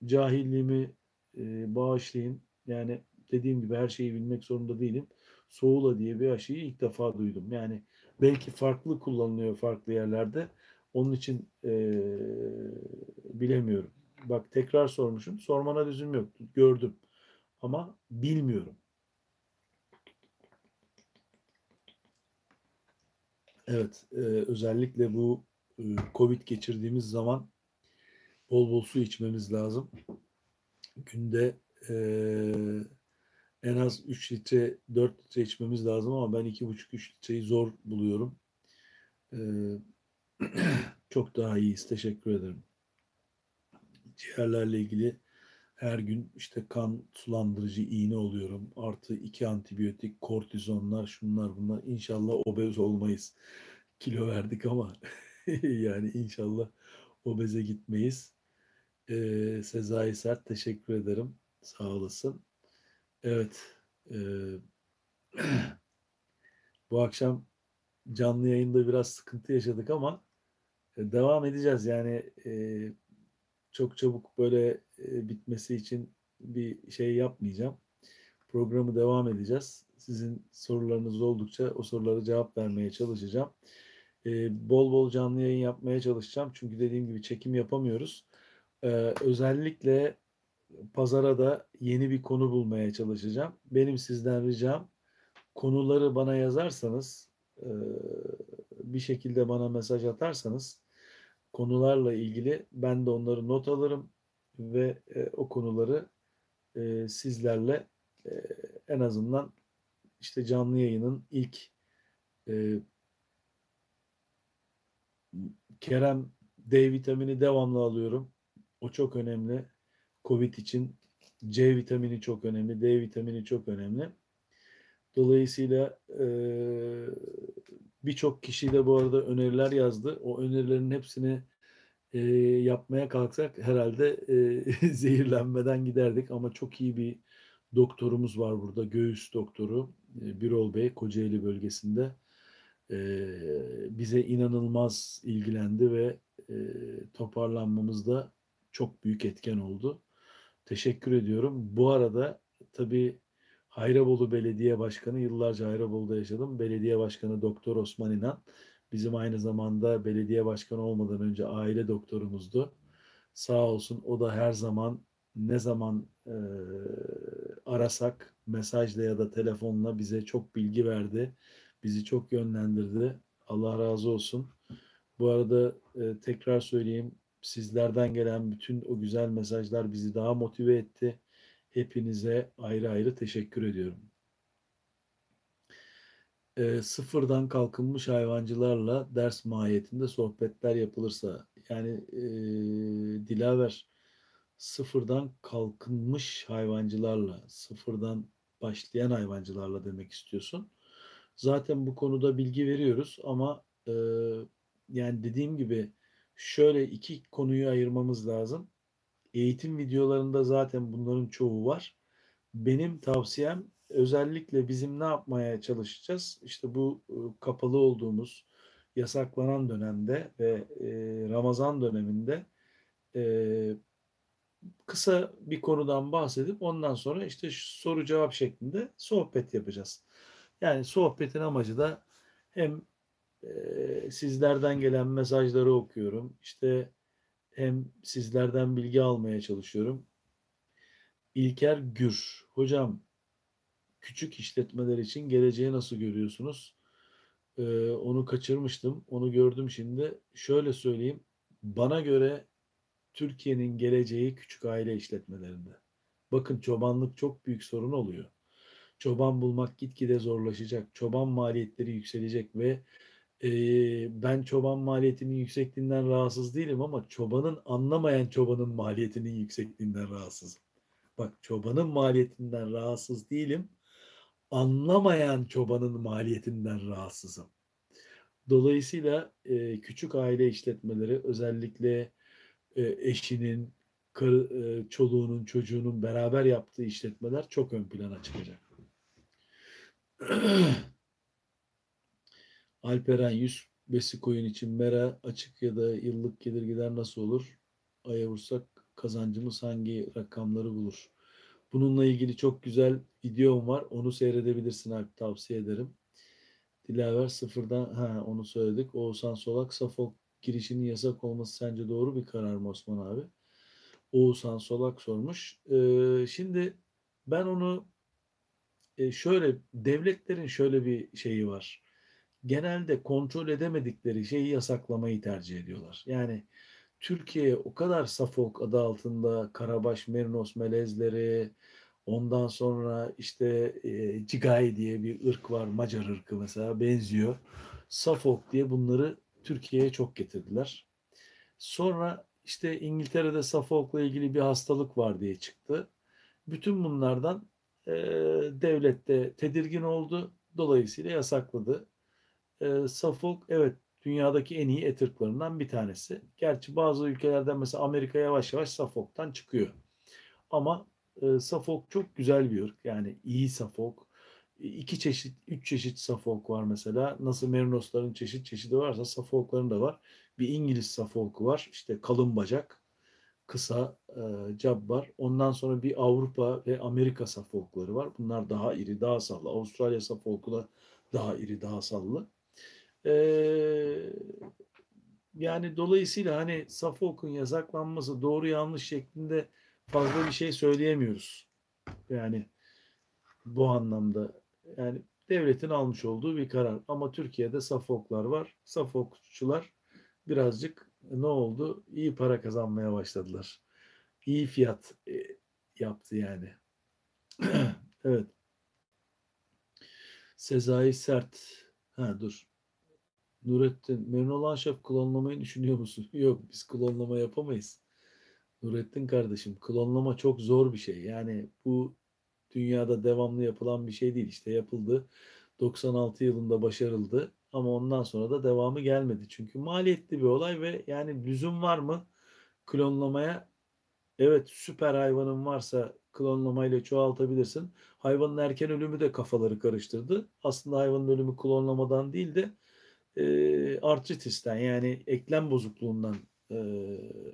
Cahilliğimi e, bağışlayın. Yani dediğim gibi her şeyi bilmek zorunda değilim. Soğula diye bir aşıyı ilk defa duydum. Yani belki farklı kullanılıyor farklı yerlerde. Onun için eee, bilemiyorum. Bak tekrar sormuşum. Sormana lüzum yok. Gördüm. Ama bilmiyorum. Evet, eee, özellikle bu eee, Covid geçirdiğimiz zaman bol bol su içmemiz lazım. Günde eee, en az 3 litre, 4 litre içmemiz lazım ama ben 2,5-3 litreyi zor buluyorum. Eee, [CLEARS THROAT] çok daha iyiyiz. Teşekkür ederim. Ciğerlerle ilgili her gün işte kan sulandırıcı iğne oluyorum. Artı iki antibiyotik, kortizonlar, şunlar bunlar. İnşallah obez olmayız. Kilo verdik ama [LAUGHS] yani inşallah obeze gitmeyiz. Ee, Sezai Sert teşekkür ederim. Sağ olasın. Evet. e, [CLEARS THROAT] bu akşam canlı yayında biraz sıkıntı yaşadık ama e, devam edeceğiz. Yani e, çok çabuk böyle e, bitmesi için bir şey yapmayacağım. Programı devam edeceğiz. Sizin sorularınız oldukça o sorulara cevap vermeye çalışacağım. E, bol bol canlı yayın yapmaya çalışacağım. Çünkü dediğim gibi çekim yapamıyoruz. E, özellikle pazara da yeni bir konu bulmaya çalışacağım. Benim sizden ricam konuları bana yazarsanız e, bir şekilde bana mesaj atarsanız konularla ilgili ben de onları not alırım ve e, o konuları e, sizlerle e, en azından işte canlı yayının ilk e, Kerem D vitamini devamlı alıyorum. O çok önemli. Covid için C vitamini çok önemli. D vitamini çok önemli. Dolayısıyla e, birçok kişi de bu arada öneriler yazdı. O önerilerin hepsini e, yapmaya kalksak herhalde e, [LAUGHS] zehirlenmeden giderdik. Ama çok iyi bir doktorumuz var burada. Göğüs doktoru e, Birol Bey Kocaeli bölgesinde. E, bize inanılmaz ilgilendi ve e, toparlanmamızda çok büyük etken oldu. Teşekkür ediyorum. Bu arada tabii Hayrabolu Belediye Başkanı, yıllarca Hayrabolu'da yaşadım. Belediye Başkanı Doktor Osman İnan. Bizim aynı zamanda belediye başkanı olmadan önce aile doktorumuzdu. Sağ olsun o da her zaman ne zaman e, arasak mesajla ya da telefonla bize çok bilgi verdi. Bizi çok yönlendirdi. Allah razı olsun. Bu arada e, tekrar söyleyeyim sizlerden gelen bütün o güzel mesajlar bizi daha motive etti. Hepinize ayrı ayrı teşekkür ediyorum. E, sıfırdan kalkınmış hayvancılarla ders mahiyetinde sohbetler yapılırsa yani e, Dilaver sıfırdan kalkınmış hayvancılarla sıfırdan başlayan hayvancılarla demek istiyorsun. Zaten bu konuda bilgi veriyoruz ama e, yani dediğim gibi şöyle iki konuyu ayırmamız lazım. Eğitim videolarında zaten bunların çoğu var. Benim tavsiyem özellikle bizim ne yapmaya çalışacağız? İşte bu e, kapalı olduğumuz yasaklanan dönemde ve e, Ramazan döneminde e, kısa bir konudan bahsedip ondan sonra işte soru cevap şeklinde sohbet yapacağız. Yani sohbetin amacı da hem sizlerden gelen mesajları okuyorum. İşte hem sizlerden bilgi almaya çalışıyorum. İlker Gür. Hocam küçük işletmeler için geleceği nasıl görüyorsunuz? Ee, onu kaçırmıştım. Onu gördüm şimdi. Şöyle söyleyeyim. Bana göre Türkiye'nin geleceği küçük aile işletmelerinde. Bakın çobanlık çok büyük sorun oluyor. Çoban bulmak gitgide zorlaşacak. Çoban maliyetleri yükselecek ve e, ben çoban maliyetinin yüksekliğinden rahatsız değilim ama çobanın anlamayan çobanın maliyetinin yüksekliğinden rahatsızım. Bak çobanın maliyetinden rahatsız değilim. Anlamayan çobanın maliyetinden rahatsızım. Dolayısıyla e, küçük aile işletmeleri özellikle e, eşinin, karı, e, çoluğunun, çocuğunun beraber yaptığı işletmeler çok ön plana çıkacak. [CLEARS THROAT] Alperen 100 besi koyun için mera açık ya da yıllık gelir gider nasıl olur? Aya vursak kazancımız hangi rakamları bulur? Bununla ilgili çok güzel videom var. Onu seyredebilirsin abi tavsiye ederim. Dilaver sıfırdan ha onu söyledik. Oğuzhan Solak Safok girişinin yasak olması sence doğru bir karar mı Osman abi? Oğuzhan Solak sormuş. Ee, şimdi ben onu e, şöyle devletlerin şöyle bir şeyi var. Genelde kontrol edemedikleri şeyi yasaklamayı tercih ediyorlar. Yani Türkiye o kadar Safok adı altında Karabaş, Merinos melezleri, ondan sonra işte e, Cigay diye bir ırk var. Macar ırkı mesela benziyor. Safok diye bunları Türkiye'ye çok getirdiler. Sonra işte İngiltere'de Suffolk'la ilgili bir hastalık var diye çıktı. Bütün bunlardan e, devlet de tedirgin oldu. Dolayısıyla yasakladı. E, Suffolk evet dünyadaki en iyi et ırklarından bir tanesi. Gerçi bazı ülkelerden mesela Amerika yavaş yavaş Suffolk'tan çıkıyor. Ama e, Suffolk çok güzel bir ırk. Yani iyi Suffolk. İki çeşit, üç çeşit Suffolk var mesela. Nasıl Merinosların çeşit çeşidi varsa Suffolk'ların da var. Bir İngiliz Suffolk'u var. İşte kalın bacak, kısa e, cab var. Ondan sonra bir Avrupa ve Amerika Suffolk'ları var. Bunlar daha iri, daha sallı. Avustralya Suffolk'u da daha iri, daha sallı. Ee, yani dolayısıyla hani Suffolk'un yasaklanması doğru yanlış şeklinde fazla bir şey söyleyemiyoruz. Yani bu anlamda yani devletin almış olduğu bir karar. Ama Türkiye'de Suffolk'lar var. Suffolkçular birazcık ne oldu? İyi para kazanmaya başladılar. İyi fiyat e, yaptı yani. [CLEARS THROAT] evet. Sezai Sert. Ha dur. Nurettin, Memnun Şef klonlamayı düşünüyor musun? [LAUGHS] Yok biz klonlama yapamayız. Nurettin kardeşim klonlama çok zor bir şey. Yani bu dünyada devamlı yapılan bir şey değil. İşte yapıldı. 96 yılında başarıldı ama ondan sonra da devamı gelmedi. Çünkü maliyetli bir olay ve yani lüzum var mı klonlamaya? Evet süper hayvanın varsa klonlamayla çoğaltabilirsin. Hayvanın erken ölümü de kafaları karıştırdı. Aslında hayvanın ölümü klonlamadan değil de e, artritisten yani eklem bozukluğundan e,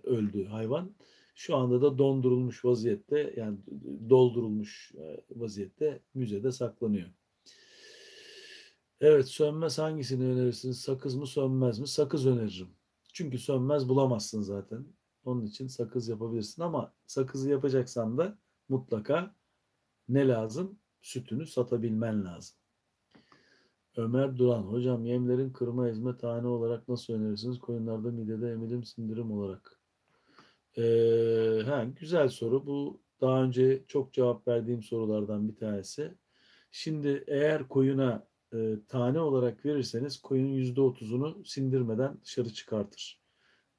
öldü hayvan. Şu anda da dondurulmuş vaziyette yani doldurulmuş vaziyette müzede saklanıyor. Evet sönmez hangisini önerirsiniz? Sakız mı sönmez mi? Sakız öneririm. Çünkü sönmez bulamazsın zaten. Onun için sakız yapabilirsin ama sakızı yapacaksan da mutlaka ne lazım? Sütünü satabilmen lazım. Ömer Duran. Hocam yemlerin kırma ezme tane olarak nasıl önerirsiniz? Koyunlarda midede emilim sindirim olarak. Ee, ha, güzel soru. Bu daha önce çok cevap verdiğim sorulardan bir tanesi. Şimdi eğer koyuna e, tane olarak verirseniz koyunun yüzde otuzunu sindirmeden dışarı çıkartır.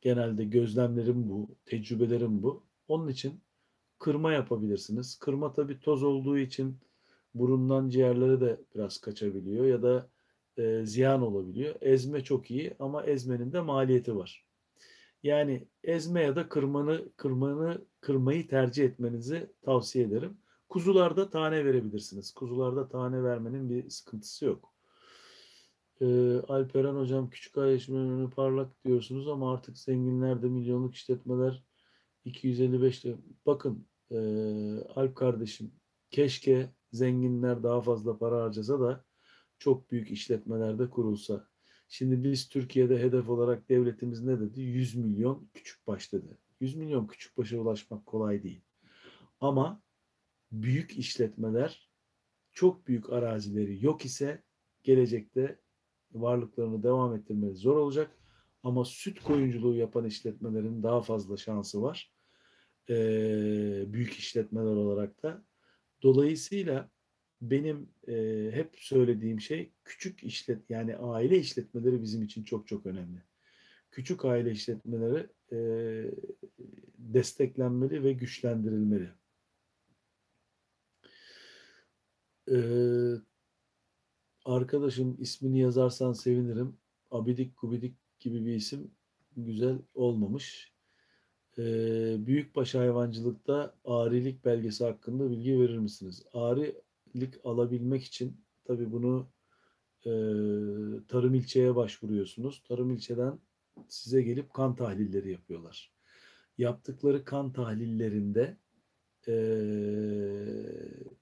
Genelde gözlemlerim bu, tecrübelerim bu. Onun için kırma yapabilirsiniz. Kırma tabii toz olduğu için burundan ciğerlere de biraz kaçabiliyor ya da e, ziyan olabiliyor. Ezme çok iyi ama ezmenin de maliyeti var. Yani ezme ya da kırmanı, kırmanı, kırmayı tercih etmenizi tavsiye ederim. Kuzularda tane verebilirsiniz. Kuzularda tane vermenin bir sıkıntısı yok. Ee, Alperen hocam küçük ailesinin önü parlak diyorsunuz ama artık zenginlerde milyonluk işletmeler 255 lira. Bakın e, Alp kardeşim keşke zenginler daha fazla para harcasa da çok büyük işletmelerde kurulsa. Şimdi biz Türkiye'de hedef olarak devletimiz ne dedi? 100 milyon küçük baş dedi. 100 milyon küçük başa ulaşmak kolay değil. Ama büyük işletmeler çok büyük arazileri yok ise gelecekte varlıklarını devam ettirmeleri zor olacak. Ama süt koyunculuğu yapan işletmelerin daha fazla şansı var. Ee, büyük işletmeler olarak da. Dolayısıyla benim e, hep söylediğim şey küçük işlet yani aile işletmeleri bizim için çok çok önemli. Küçük aile işletmeleri e, desteklenmeli ve güçlendirilmeli. Ee, arkadaşım ismini yazarsan sevinirim. Abidik Gubidik gibi bir isim güzel olmamış. Ee, büyükbaş hayvancılıkta arilik belgesi hakkında bilgi verir misiniz? Arilik alabilmek için tabi bunu e, tarım ilçeye başvuruyorsunuz. Tarım ilçeden size gelip kan tahlilleri yapıyorlar. Yaptıkları kan tahlillerinde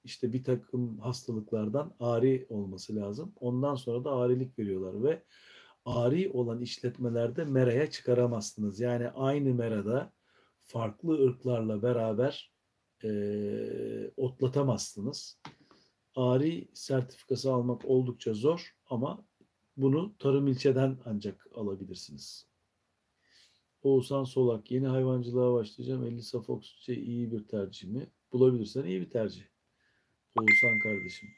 işte bir takım hastalıklardan ari olması lazım. Ondan sonra da arilik veriyorlar ve ari olan işletmelerde meraya çıkaramazsınız. Yani aynı merada farklı ırklarla beraber e, otlatamazsınız. Ari sertifikası almak oldukça zor ama bunu tarım ilçeden ancak alabilirsiniz. Oğuzhan Solak yeni hayvancılığa başlayacağım. 50 Foxçe iyi bir tercih mi? Bulabilirsen iyi bir tercih. Oğuzhan kardeşim.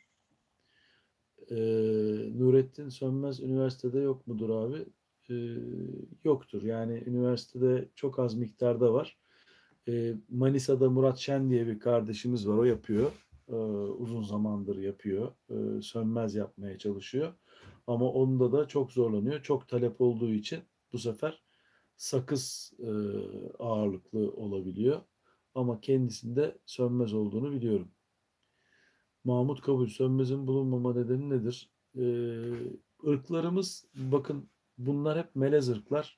Ee, Nurettin Sönmez üniversitede yok mudur abi? Ee, yoktur. Yani üniversitede çok az miktarda var. Ee, Manisa'da Murat Şen diye bir kardeşimiz var. O yapıyor. Ee, uzun zamandır yapıyor. Ee, sönmez yapmaya çalışıyor. Ama onda da çok zorlanıyor. Çok talep olduğu için bu sefer sakız e, ağırlıklı olabiliyor. Ama kendisinde sönmez olduğunu biliyorum. Mahmut Kabul sönmezin bulunmama nedeni nedir? Ee, bakın bunlar hep melez ırklar.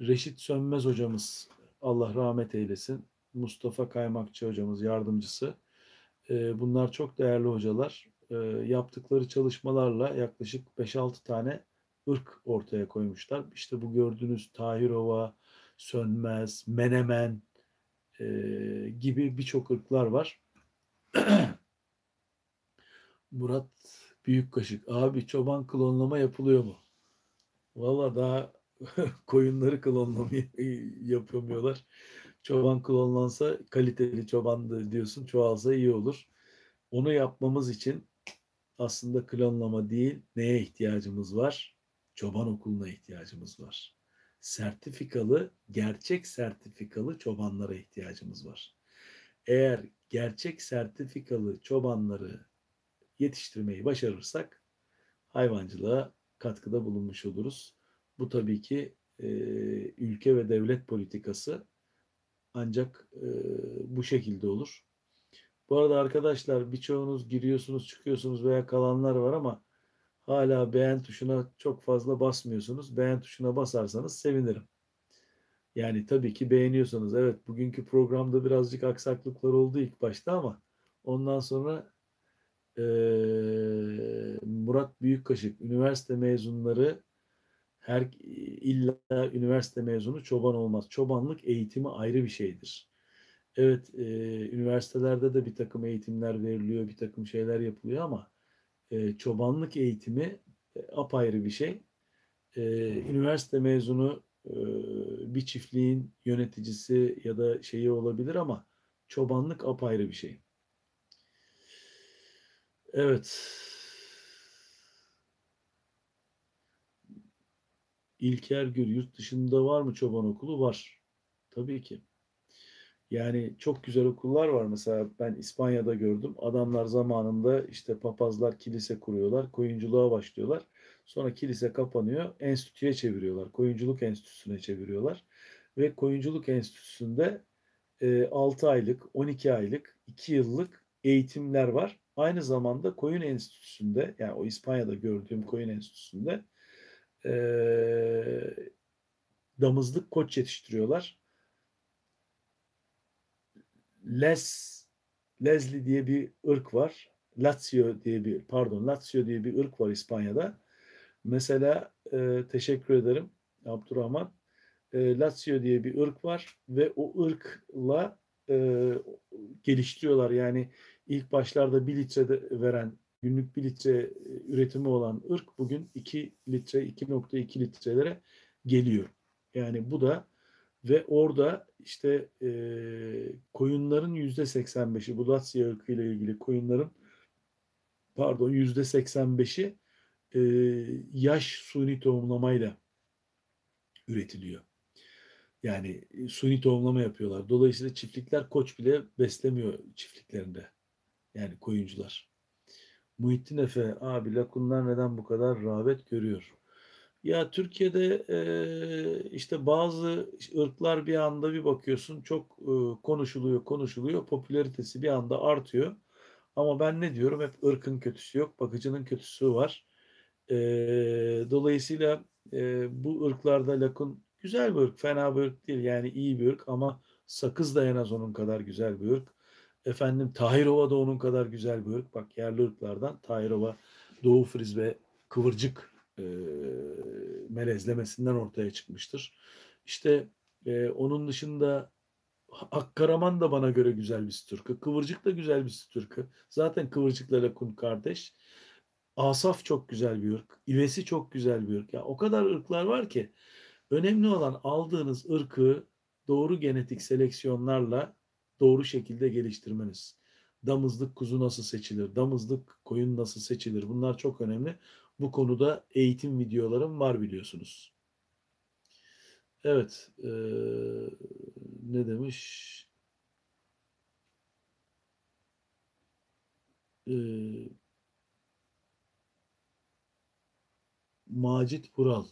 Reşit Sönmez hocamız Allah rahmet eylesin. Mustafa Kaymakçı hocamız yardımcısı. Ee, bunlar çok değerli hocalar. Ee, yaptıkları çalışmalarla yaklaşık 5-6 tane ırk ortaya koymuşlar. İşte bu gördüğünüz Tahirova, Sönmez, Menemen e, gibi birçok ırklar var. [CLEARS THROAT] Murat Büyük Kaşık. Abi çoban klonlama yapılıyor mu? Valla daha [LAUGHS] koyunları klonlamayı yapamıyorlar. Çoban klonlansa kaliteli çobandı diyorsun. Çoğalsa iyi olur. Onu yapmamız için aslında klonlama değil neye ihtiyacımız var? Çoban okuluna ihtiyacımız var. Sertifikalı, gerçek sertifikalı çobanlara ihtiyacımız var. Eğer gerçek sertifikalı çobanları yetiştirmeyi başarırsak hayvancılığa katkıda bulunmuş oluruz. Bu tabii ki e, ülke ve devlet politikası ancak e, bu şekilde olur. Bu arada arkadaşlar birçoğunuz giriyorsunuz çıkıyorsunuz veya kalanlar var ama hala beğen tuşuna çok fazla basmıyorsunuz. Beğen tuşuna basarsanız sevinirim. Yani tabii ki beğeniyorsanız evet bugünkü programda birazcık aksaklıklar oldu ilk başta ama ondan sonra e, Murat Büyükkaşık üniversite mezunları her illa üniversite mezunu çoban olmaz. Çobanlık eğitimi ayrı bir şeydir. Evet, e, üniversitelerde de bir takım eğitimler veriliyor, bir takım şeyler yapılıyor ama e, çobanlık eğitimi e, apayrı bir şey. E, üniversite mezunu e, bir çiftliğin yöneticisi ya da şeyi olabilir ama çobanlık apayrı bir şey. Evet. İlker Gül yurt dışında var mı çoban okulu? Var. Tabii ki. Yani çok güzel okullar var. Mesela ben İspanya'da gördüm. Adamlar zamanında işte papazlar kilise kuruyorlar. Koyunculuğa başlıyorlar. Sonra kilise kapanıyor. Enstitüye çeviriyorlar. Koyunculuk enstitüsüne çeviriyorlar. Ve koyunculuk enstitüsünde e, 6 aylık, 12 aylık, 2 yıllık eğitimler var. Aynı zamanda koyun enstitüsünde yani o İspanya'da gördüğüm koyun enstitüsünde e, damızlık koç yetiştiriyorlar. Les Leslie diye bir ırk var. Lazio diye bir pardon Lazio diye bir ırk var İspanya'da. Mesela e, teşekkür ederim Abdurrahman. E, Lazio diye bir ırk var ve o ırkla e, geliştiriyorlar. Yani ilk başlarda 1 litre veren günlük 1 litre e, üretimi olan ırk bugün 2 litre 2.2 litrelere geliyor. Yani bu da ve orada işte e, koyunların yüzde 85'i bu Dacia ırkıyla ilgili koyunların pardon yüzde 85'i e, yaş suni tohumlamayla üretiliyor. Yani e, suni tohumlama yapıyorlar. Dolayısıyla çiftlikler koç bile beslemiyor çiftliklerinde. Yani koyuncular. Muhittin Efe abi lakunlar neden bu kadar rağbet görüyor? Ya Türkiye'de e, işte bazı ırklar bir anda bir bakıyorsun çok e, konuşuluyor konuşuluyor popülaritesi bir anda artıyor. Ama ben ne diyorum hep ırkın kötüsü yok bakıcının kötüsü var. E, dolayısıyla e, bu ırklarda lakun güzel bir ırk fena bir ırk değil yani iyi bir ırk ama sakız da en az onun kadar güzel bir ırk. Efendim Tahirova da onun kadar güzel bir ırk. Bak yerli ırklardan Tahirova Doğu Friz ve Kıvırcık e, melezlemesinden ortaya çıkmıştır. İşte e, onun dışında Akkaraman da bana göre güzel bir stürkü. Kıvırcık da güzel bir stürkü. Zaten Kıvırcıkla Kun kardeş. Asaf çok güzel bir ırk. İvesi çok güzel bir ırk. Ya o kadar ırklar var ki önemli olan aldığınız ırkı doğru genetik seleksiyonlarla doğru şekilde geliştirmeniz. Damızlık kuzu nasıl seçilir? Damızlık koyun nasıl seçilir? Bunlar çok önemli. Bu konuda eğitim videolarım var biliyorsunuz. Evet. Ee, ne demiş? Ee, Macit Vural.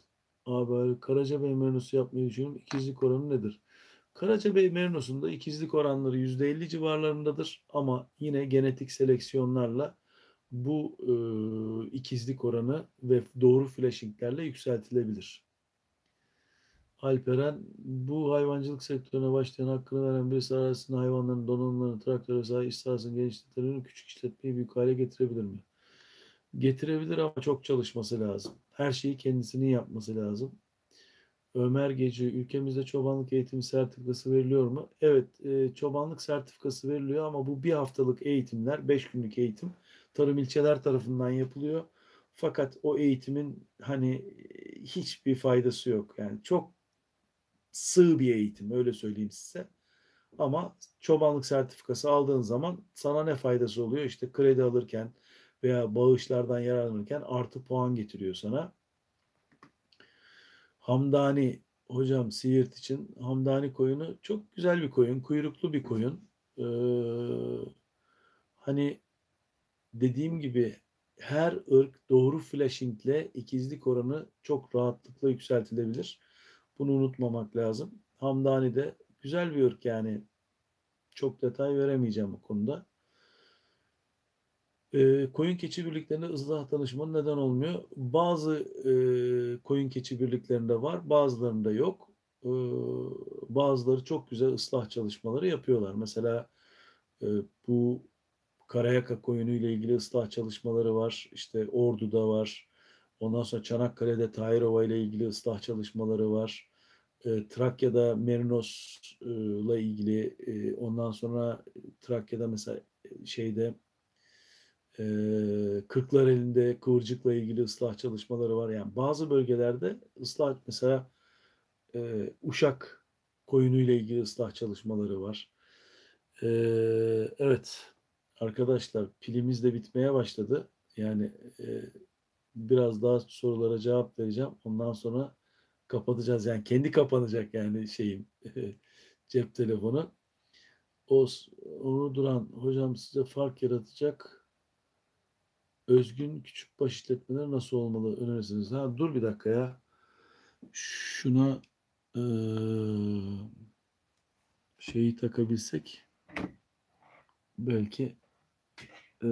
Abi Karacabey Merinosu yapmayı düşünüyorum. İkizlik oranı nedir? Karacabey Merinosu'nda ikizlik oranları %50 civarlarındadır. Ama yine genetik seleksiyonlarla bu e, ikizlik oranı ve doğru flashinglerle yükseltilebilir. Alperen bu hayvancılık sektörüne başlayan hakkını veren birisi arasında hayvanların donanımlarını traktöre sahip iş sahasını genişletebilir küçük işletmeyi büyük hale getirebilir mi? Getirebilir ama çok çalışması lazım. Her şeyi kendisinin yapması lazım. Ömer Gece, ülkemizde çobanlık eğitimi sertifikası veriliyor mu? Evet, e, çobanlık sertifikası veriliyor ama bu bir haftalık eğitimler, beş günlük eğitim tarım ilçeler tarafından yapılıyor. Fakat o eğitimin hani hiçbir faydası yok. Yani çok sığ bir eğitim öyle söyleyeyim size. Ama çobanlık sertifikası aldığın zaman sana ne faydası oluyor? İşte kredi alırken veya bağışlardan yararlanırken artı puan getiriyor sana. Hamdani hocam Siirt için Hamdani koyunu çok güzel bir koyun. Kuyruklu bir koyun. Ee, hani dediğim gibi her ırk doğru flashingle ikizlik oranı çok rahatlıkla yükseltilebilir. Bunu unutmamak lazım. Hamdani de güzel bir ırk yani. Çok detay veremeyeceğim bu konuda. E, koyun keçi birliklerinde ızlah danışmanı neden olmuyor? Bazı e, koyun keçi birliklerinde var, bazılarında yok. E, bazıları çok güzel ıslah çalışmaları yapıyorlar. Mesela e, bu Karayaka koyunu ile ilgili ıslah çalışmaları var. İşte Ordu'da var. Ondan sonra Çanakkale'de Tahirova ile ilgili ıslah çalışmaları var. E, Trakya'da Merinos'la ilgili e, ondan sonra Trakya'da mesela şeyde e, Kırklar elinde kıvırcıkla ilgili ıslah çalışmaları var. Yani bazı bölgelerde ıslah mesela e, Uşak koyunu ile ilgili ıslah çalışmaları var. E, evet arkadaşlar pilimiz de bitmeye başladı. Yani e, biraz daha sorulara cevap vereceğim. Ondan sonra kapatacağız. Yani kendi kapanacak yani şeyim [LAUGHS] cep telefonu. O, onu duran hocam size fark yaratacak özgün küçük baş işletmeler nasıl olmalı önerirsiniz? Ha, dur bir dakika ya. Şuna ee, şeyi takabilsek belki e,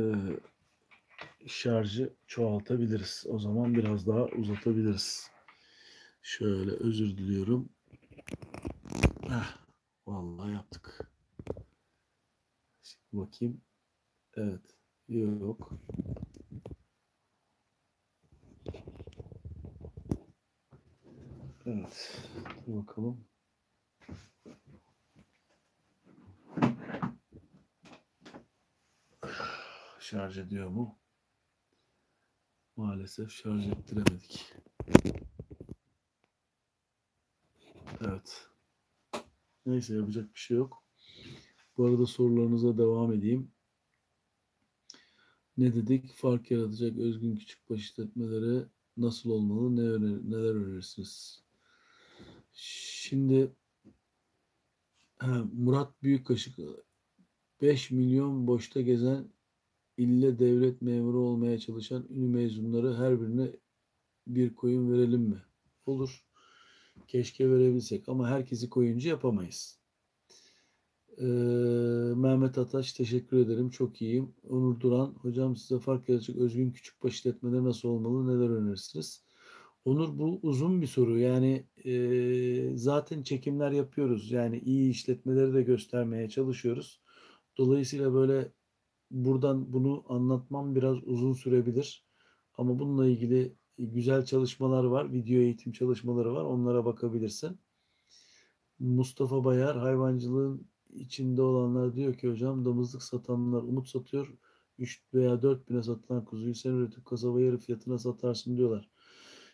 şarjı çoğaltabiliriz. O zaman biraz daha uzatabiliriz. Şöyle özür diliyorum. Heh, vallahi yaptık. Şimdi bakayım. Evet. Yok. Evet. Dur bakalım. Şarj ediyor mu? Maalesef şarj ettiremedik. Evet. Neyse yapacak bir şey yok. Bu arada sorularınıza devam edeyim. Ne dedik? Fark yaratacak özgün küçük baş nasıl olmalı? Ne öner neler önerirsiniz? Şimdi ha, Murat Büyükkaşık 5 milyon boşta gezen ille devlet memuru olmaya çalışan ünlü mezunları her birine bir koyun verelim mi? Olur. Keşke verebilsek ama herkesi koyuncu yapamayız. Ee, Mehmet Ataş teşekkür ederim. Çok iyiyim. Onur Duran hocam size fark yaratacak özgün küçük baş işletmeleri nasıl olmalı? Neler önerirsiniz? Onur bu uzun bir soru. Yani e, zaten çekimler yapıyoruz. Yani iyi işletmeleri de göstermeye çalışıyoruz. Dolayısıyla böyle buradan bunu anlatmam biraz uzun sürebilir. Ama bununla ilgili güzel çalışmalar var. Video eğitim çalışmaları var. Onlara bakabilirsin. Mustafa Bayar hayvancılığın içinde olanlar diyor ki hocam damızlık satanlar umut satıyor. 3 veya 4 bine satılan kuzuyu sen üretip kasaba yarı fiyatına satarsın diyorlar.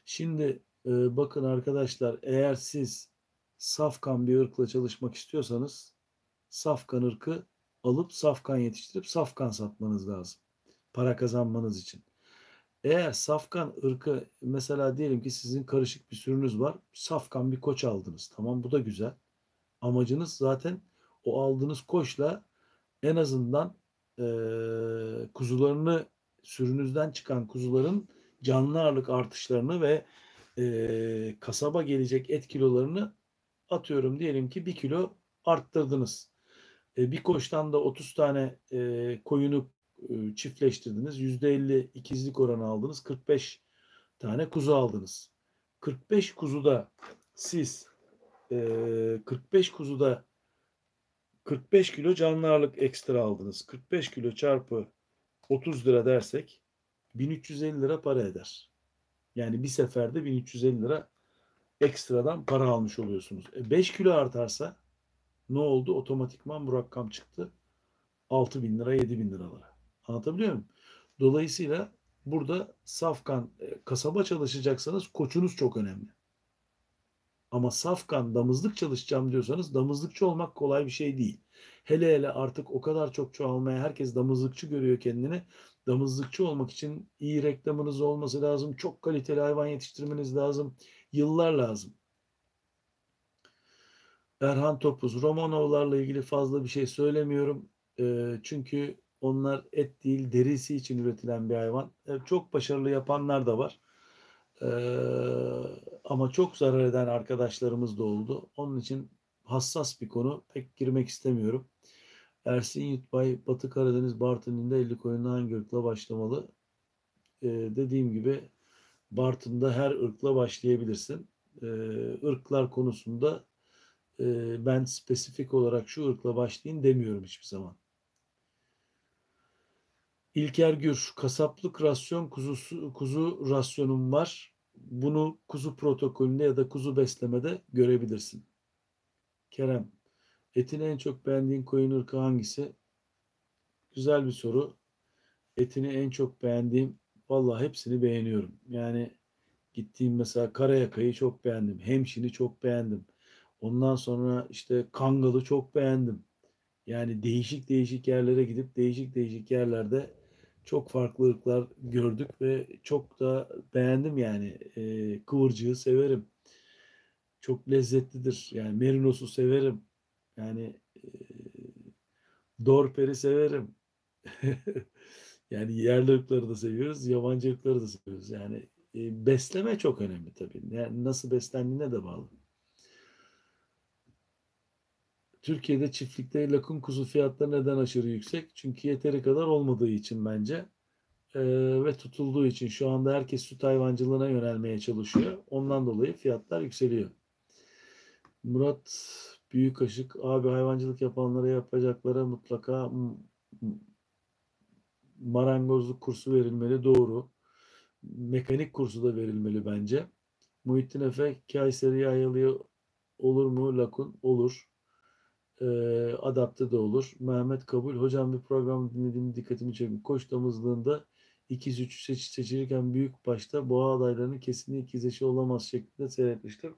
Şimdi e, bakın arkadaşlar eğer siz safkan bir ırkla çalışmak istiyorsanız safkan ırkı alıp safkan yetiştirip safkan satmanız lazım. Para kazanmanız için. Eğer safkan ırkı mesela diyelim ki sizin karışık bir sürünüz var. Safkan bir koç aldınız. Tamam bu da güzel. Amacınız zaten o aldığınız koçla en azından e, kuzularını sürünüzden çıkan kuzuların canlı ağırlık artışlarını ve e, kasaba gelecek et kilolarını atıyorum diyelim ki bir kilo arttırdınız. E, bir koçtan da 30 tane e, koyunu e, çiftleştirdiniz. %50 ikizlik oranı aldınız. 45 tane kuzu aldınız. 45 kuzuda siz e, 45 kuzuda 45 kilo canlı ağırlık ekstra aldınız. 45 kilo çarpı 30 lira dersek 1350 lira para eder. Yani bir seferde 1350 lira ekstradan para almış oluyorsunuz. E 5 kilo artarsa ne oldu? Otomatikman bu rakam çıktı. 6 bin lira 7 bin liralara. Anlatabiliyor muyum? Dolayısıyla burada safkan e, kasaba çalışacaksanız koçunuz çok önemli. Ama safkan damızlık çalışacağım diyorsanız damızlıkçı olmak kolay bir şey değil. Hele hele artık o kadar çok çoğalmaya herkes damızlıkçı görüyor kendini. Damızlıkçı olmak için iyi reklamınız olması lazım. Çok kaliteli hayvan yetiştirmeniz lazım. Yıllar lazım. Erhan Topuz, Romanovlarla ilgili fazla bir şey söylemiyorum. E, çünkü onlar et değil derisi için üretilen bir hayvan. E, çok başarılı yapanlar da var. E, ama çok zarar eden arkadaşlarımız da oldu. Onun için hassas bir konu. Pek girmek istemiyorum. Ersin Yutbay, Batı Karadeniz Bartın'ında 50 koyunla hangi ırkla başlamalı? E, dediğim gibi Bartın'da her ırkla başlayabilirsin. E, ırklar konusunda e, ben spesifik olarak şu ırkla başlayın demiyorum hiçbir zaman. İlker Gür, kasaplık rasyon kuzusu, kuzu rasyonum var. Bunu kuzu protokolünde ya da kuzu beslemede görebilirsin. Kerem, etini en çok beğendiğin koyun ırkı hangisi? Güzel bir soru. Etini en çok beğendiğim, vallahi hepsini beğeniyorum. Yani gittiğim mesela Karayaka'yı çok beğendim. Hemşin'i çok beğendim. Ondan sonra işte Kangal'ı çok beğendim. Yani değişik değişik yerlere gidip değişik değişik yerlerde çok farklı ırklar gördük ve çok da beğendim yani. E, kıvırcığı severim. Çok lezzetlidir. Yani merinos'u severim. Yani e, dorperi severim. [LAUGHS] yani yerli ırkları da seviyoruz, yabancı ırkları da seviyoruz. Yani e, besleme çok önemli tabii. Yani nasıl beslendiğine de bağlı. Türkiye'de çiftlikte lakun kuzu fiyatları neden aşırı yüksek? Çünkü yeteri kadar olmadığı için bence ee, ve tutulduğu için şu anda herkes süt hayvancılığına yönelmeye çalışıyor. Ondan dolayı fiyatlar yükseliyor. Murat Büyükaşık abi hayvancılık yapanlara yapacaklara mutlaka marangozluk kursu verilmeli doğru. Mekanik kursu da verilmeli bence. Muhittin Efe Kayseri'ye ayalıya olur mu lakun? Olur e, adapte de olur. Mehmet Kabul. Hocam bir program dinlediğim dikkatimi çekti. Koç damızlığında ikiz üç seç, seçilirken büyük başta boğa adaylarının kesinlikle ikiz eşi olamaz şeklinde seyretmiştim.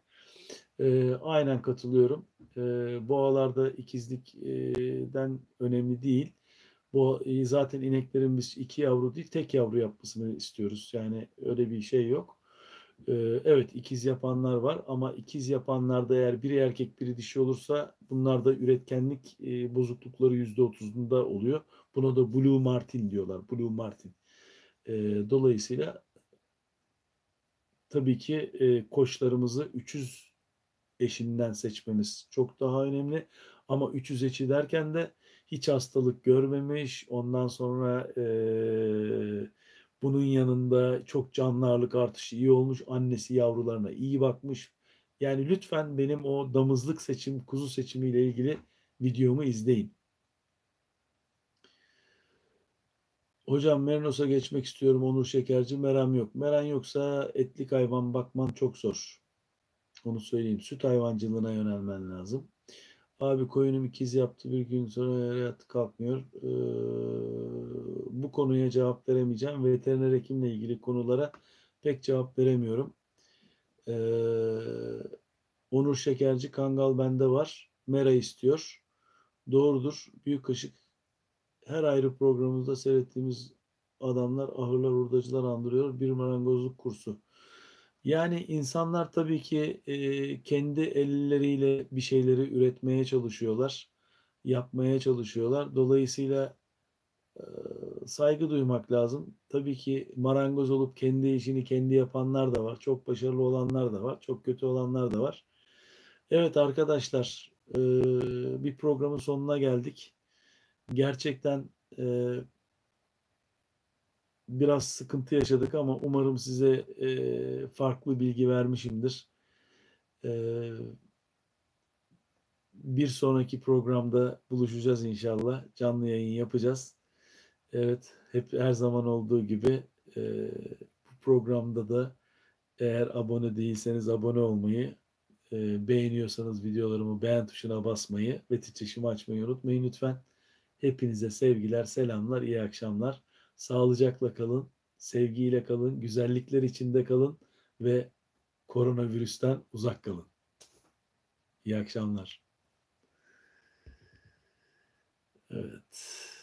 E, aynen katılıyorum. E, boğalarda ikizlikten önemli değil. Bu zaten ineklerin biz iki yavru değil tek yavru yapmasını istiyoruz. Yani öyle bir şey yok. Evet ikiz yapanlar var ama ikiz yapanlarda eğer biri erkek biri dişi olursa bunlarda üretkenlik bozuklukları yüzde otuzunda oluyor. Buna da Blue Martin diyorlar. Blue Martin. Dolayısıyla tabii ki koçlarımızı 300 eşinden seçmemiz çok daha önemli. Ama 300 eşi derken de hiç hastalık görmemiş, ondan sonra e, bunun yanında çok canlı ağırlık artışı iyi olmuş. Annesi yavrularına iyi bakmış. Yani lütfen benim o damızlık seçim, kuzu seçimiyle ilgili videomu izleyin. Hocam Merinos'a geçmek istiyorum Onur Şekerci. Meram yok. Meran yoksa etlik hayvan bakman çok zor. Onu söyleyeyim. Süt hayvancılığına yönelmen lazım. Abi koyunum ikiz yaptı bir gün sonra yattı kalkmıyor. Ee, bu konuya cevap veremeyeceğim. Veteriner hekimle ilgili konulara pek cevap veremiyorum. Ee, Onur Şekerci Kangal bende var. Mera istiyor. Doğrudur. Büyük kaşık her ayrı programımızda seyrettiğimiz adamlar ahırlar hurdacılar andırıyor. Bir marangozluk kursu. Yani insanlar tabii ki e, kendi elleriyle bir şeyleri üretmeye çalışıyorlar. Yapmaya çalışıyorlar. Dolayısıyla saygı duymak lazım. Tabii ki marangoz olup kendi işini kendi yapanlar da var. Çok başarılı olanlar da var. Çok kötü olanlar da var. Evet arkadaşlar e, bir programın sonuna geldik. Gerçekten e, biraz sıkıntı yaşadık ama umarım size e, farklı bilgi vermişimdir. Bir sonraki programda buluşacağız inşallah. Canlı yayın yapacağız. Evet, hep her zaman olduğu gibi e, bu programda da eğer abone değilseniz abone olmayı, e, beğeniyorsanız videolarımı beğen tuşuna basmayı ve titreşimi açmayı unutmayın lütfen. Hepinize sevgiler, selamlar, iyi akşamlar. Sağlıcakla kalın, sevgiyle kalın, güzellikler içinde kalın ve koronavirüsten uzak kalın. İyi akşamlar. Evet.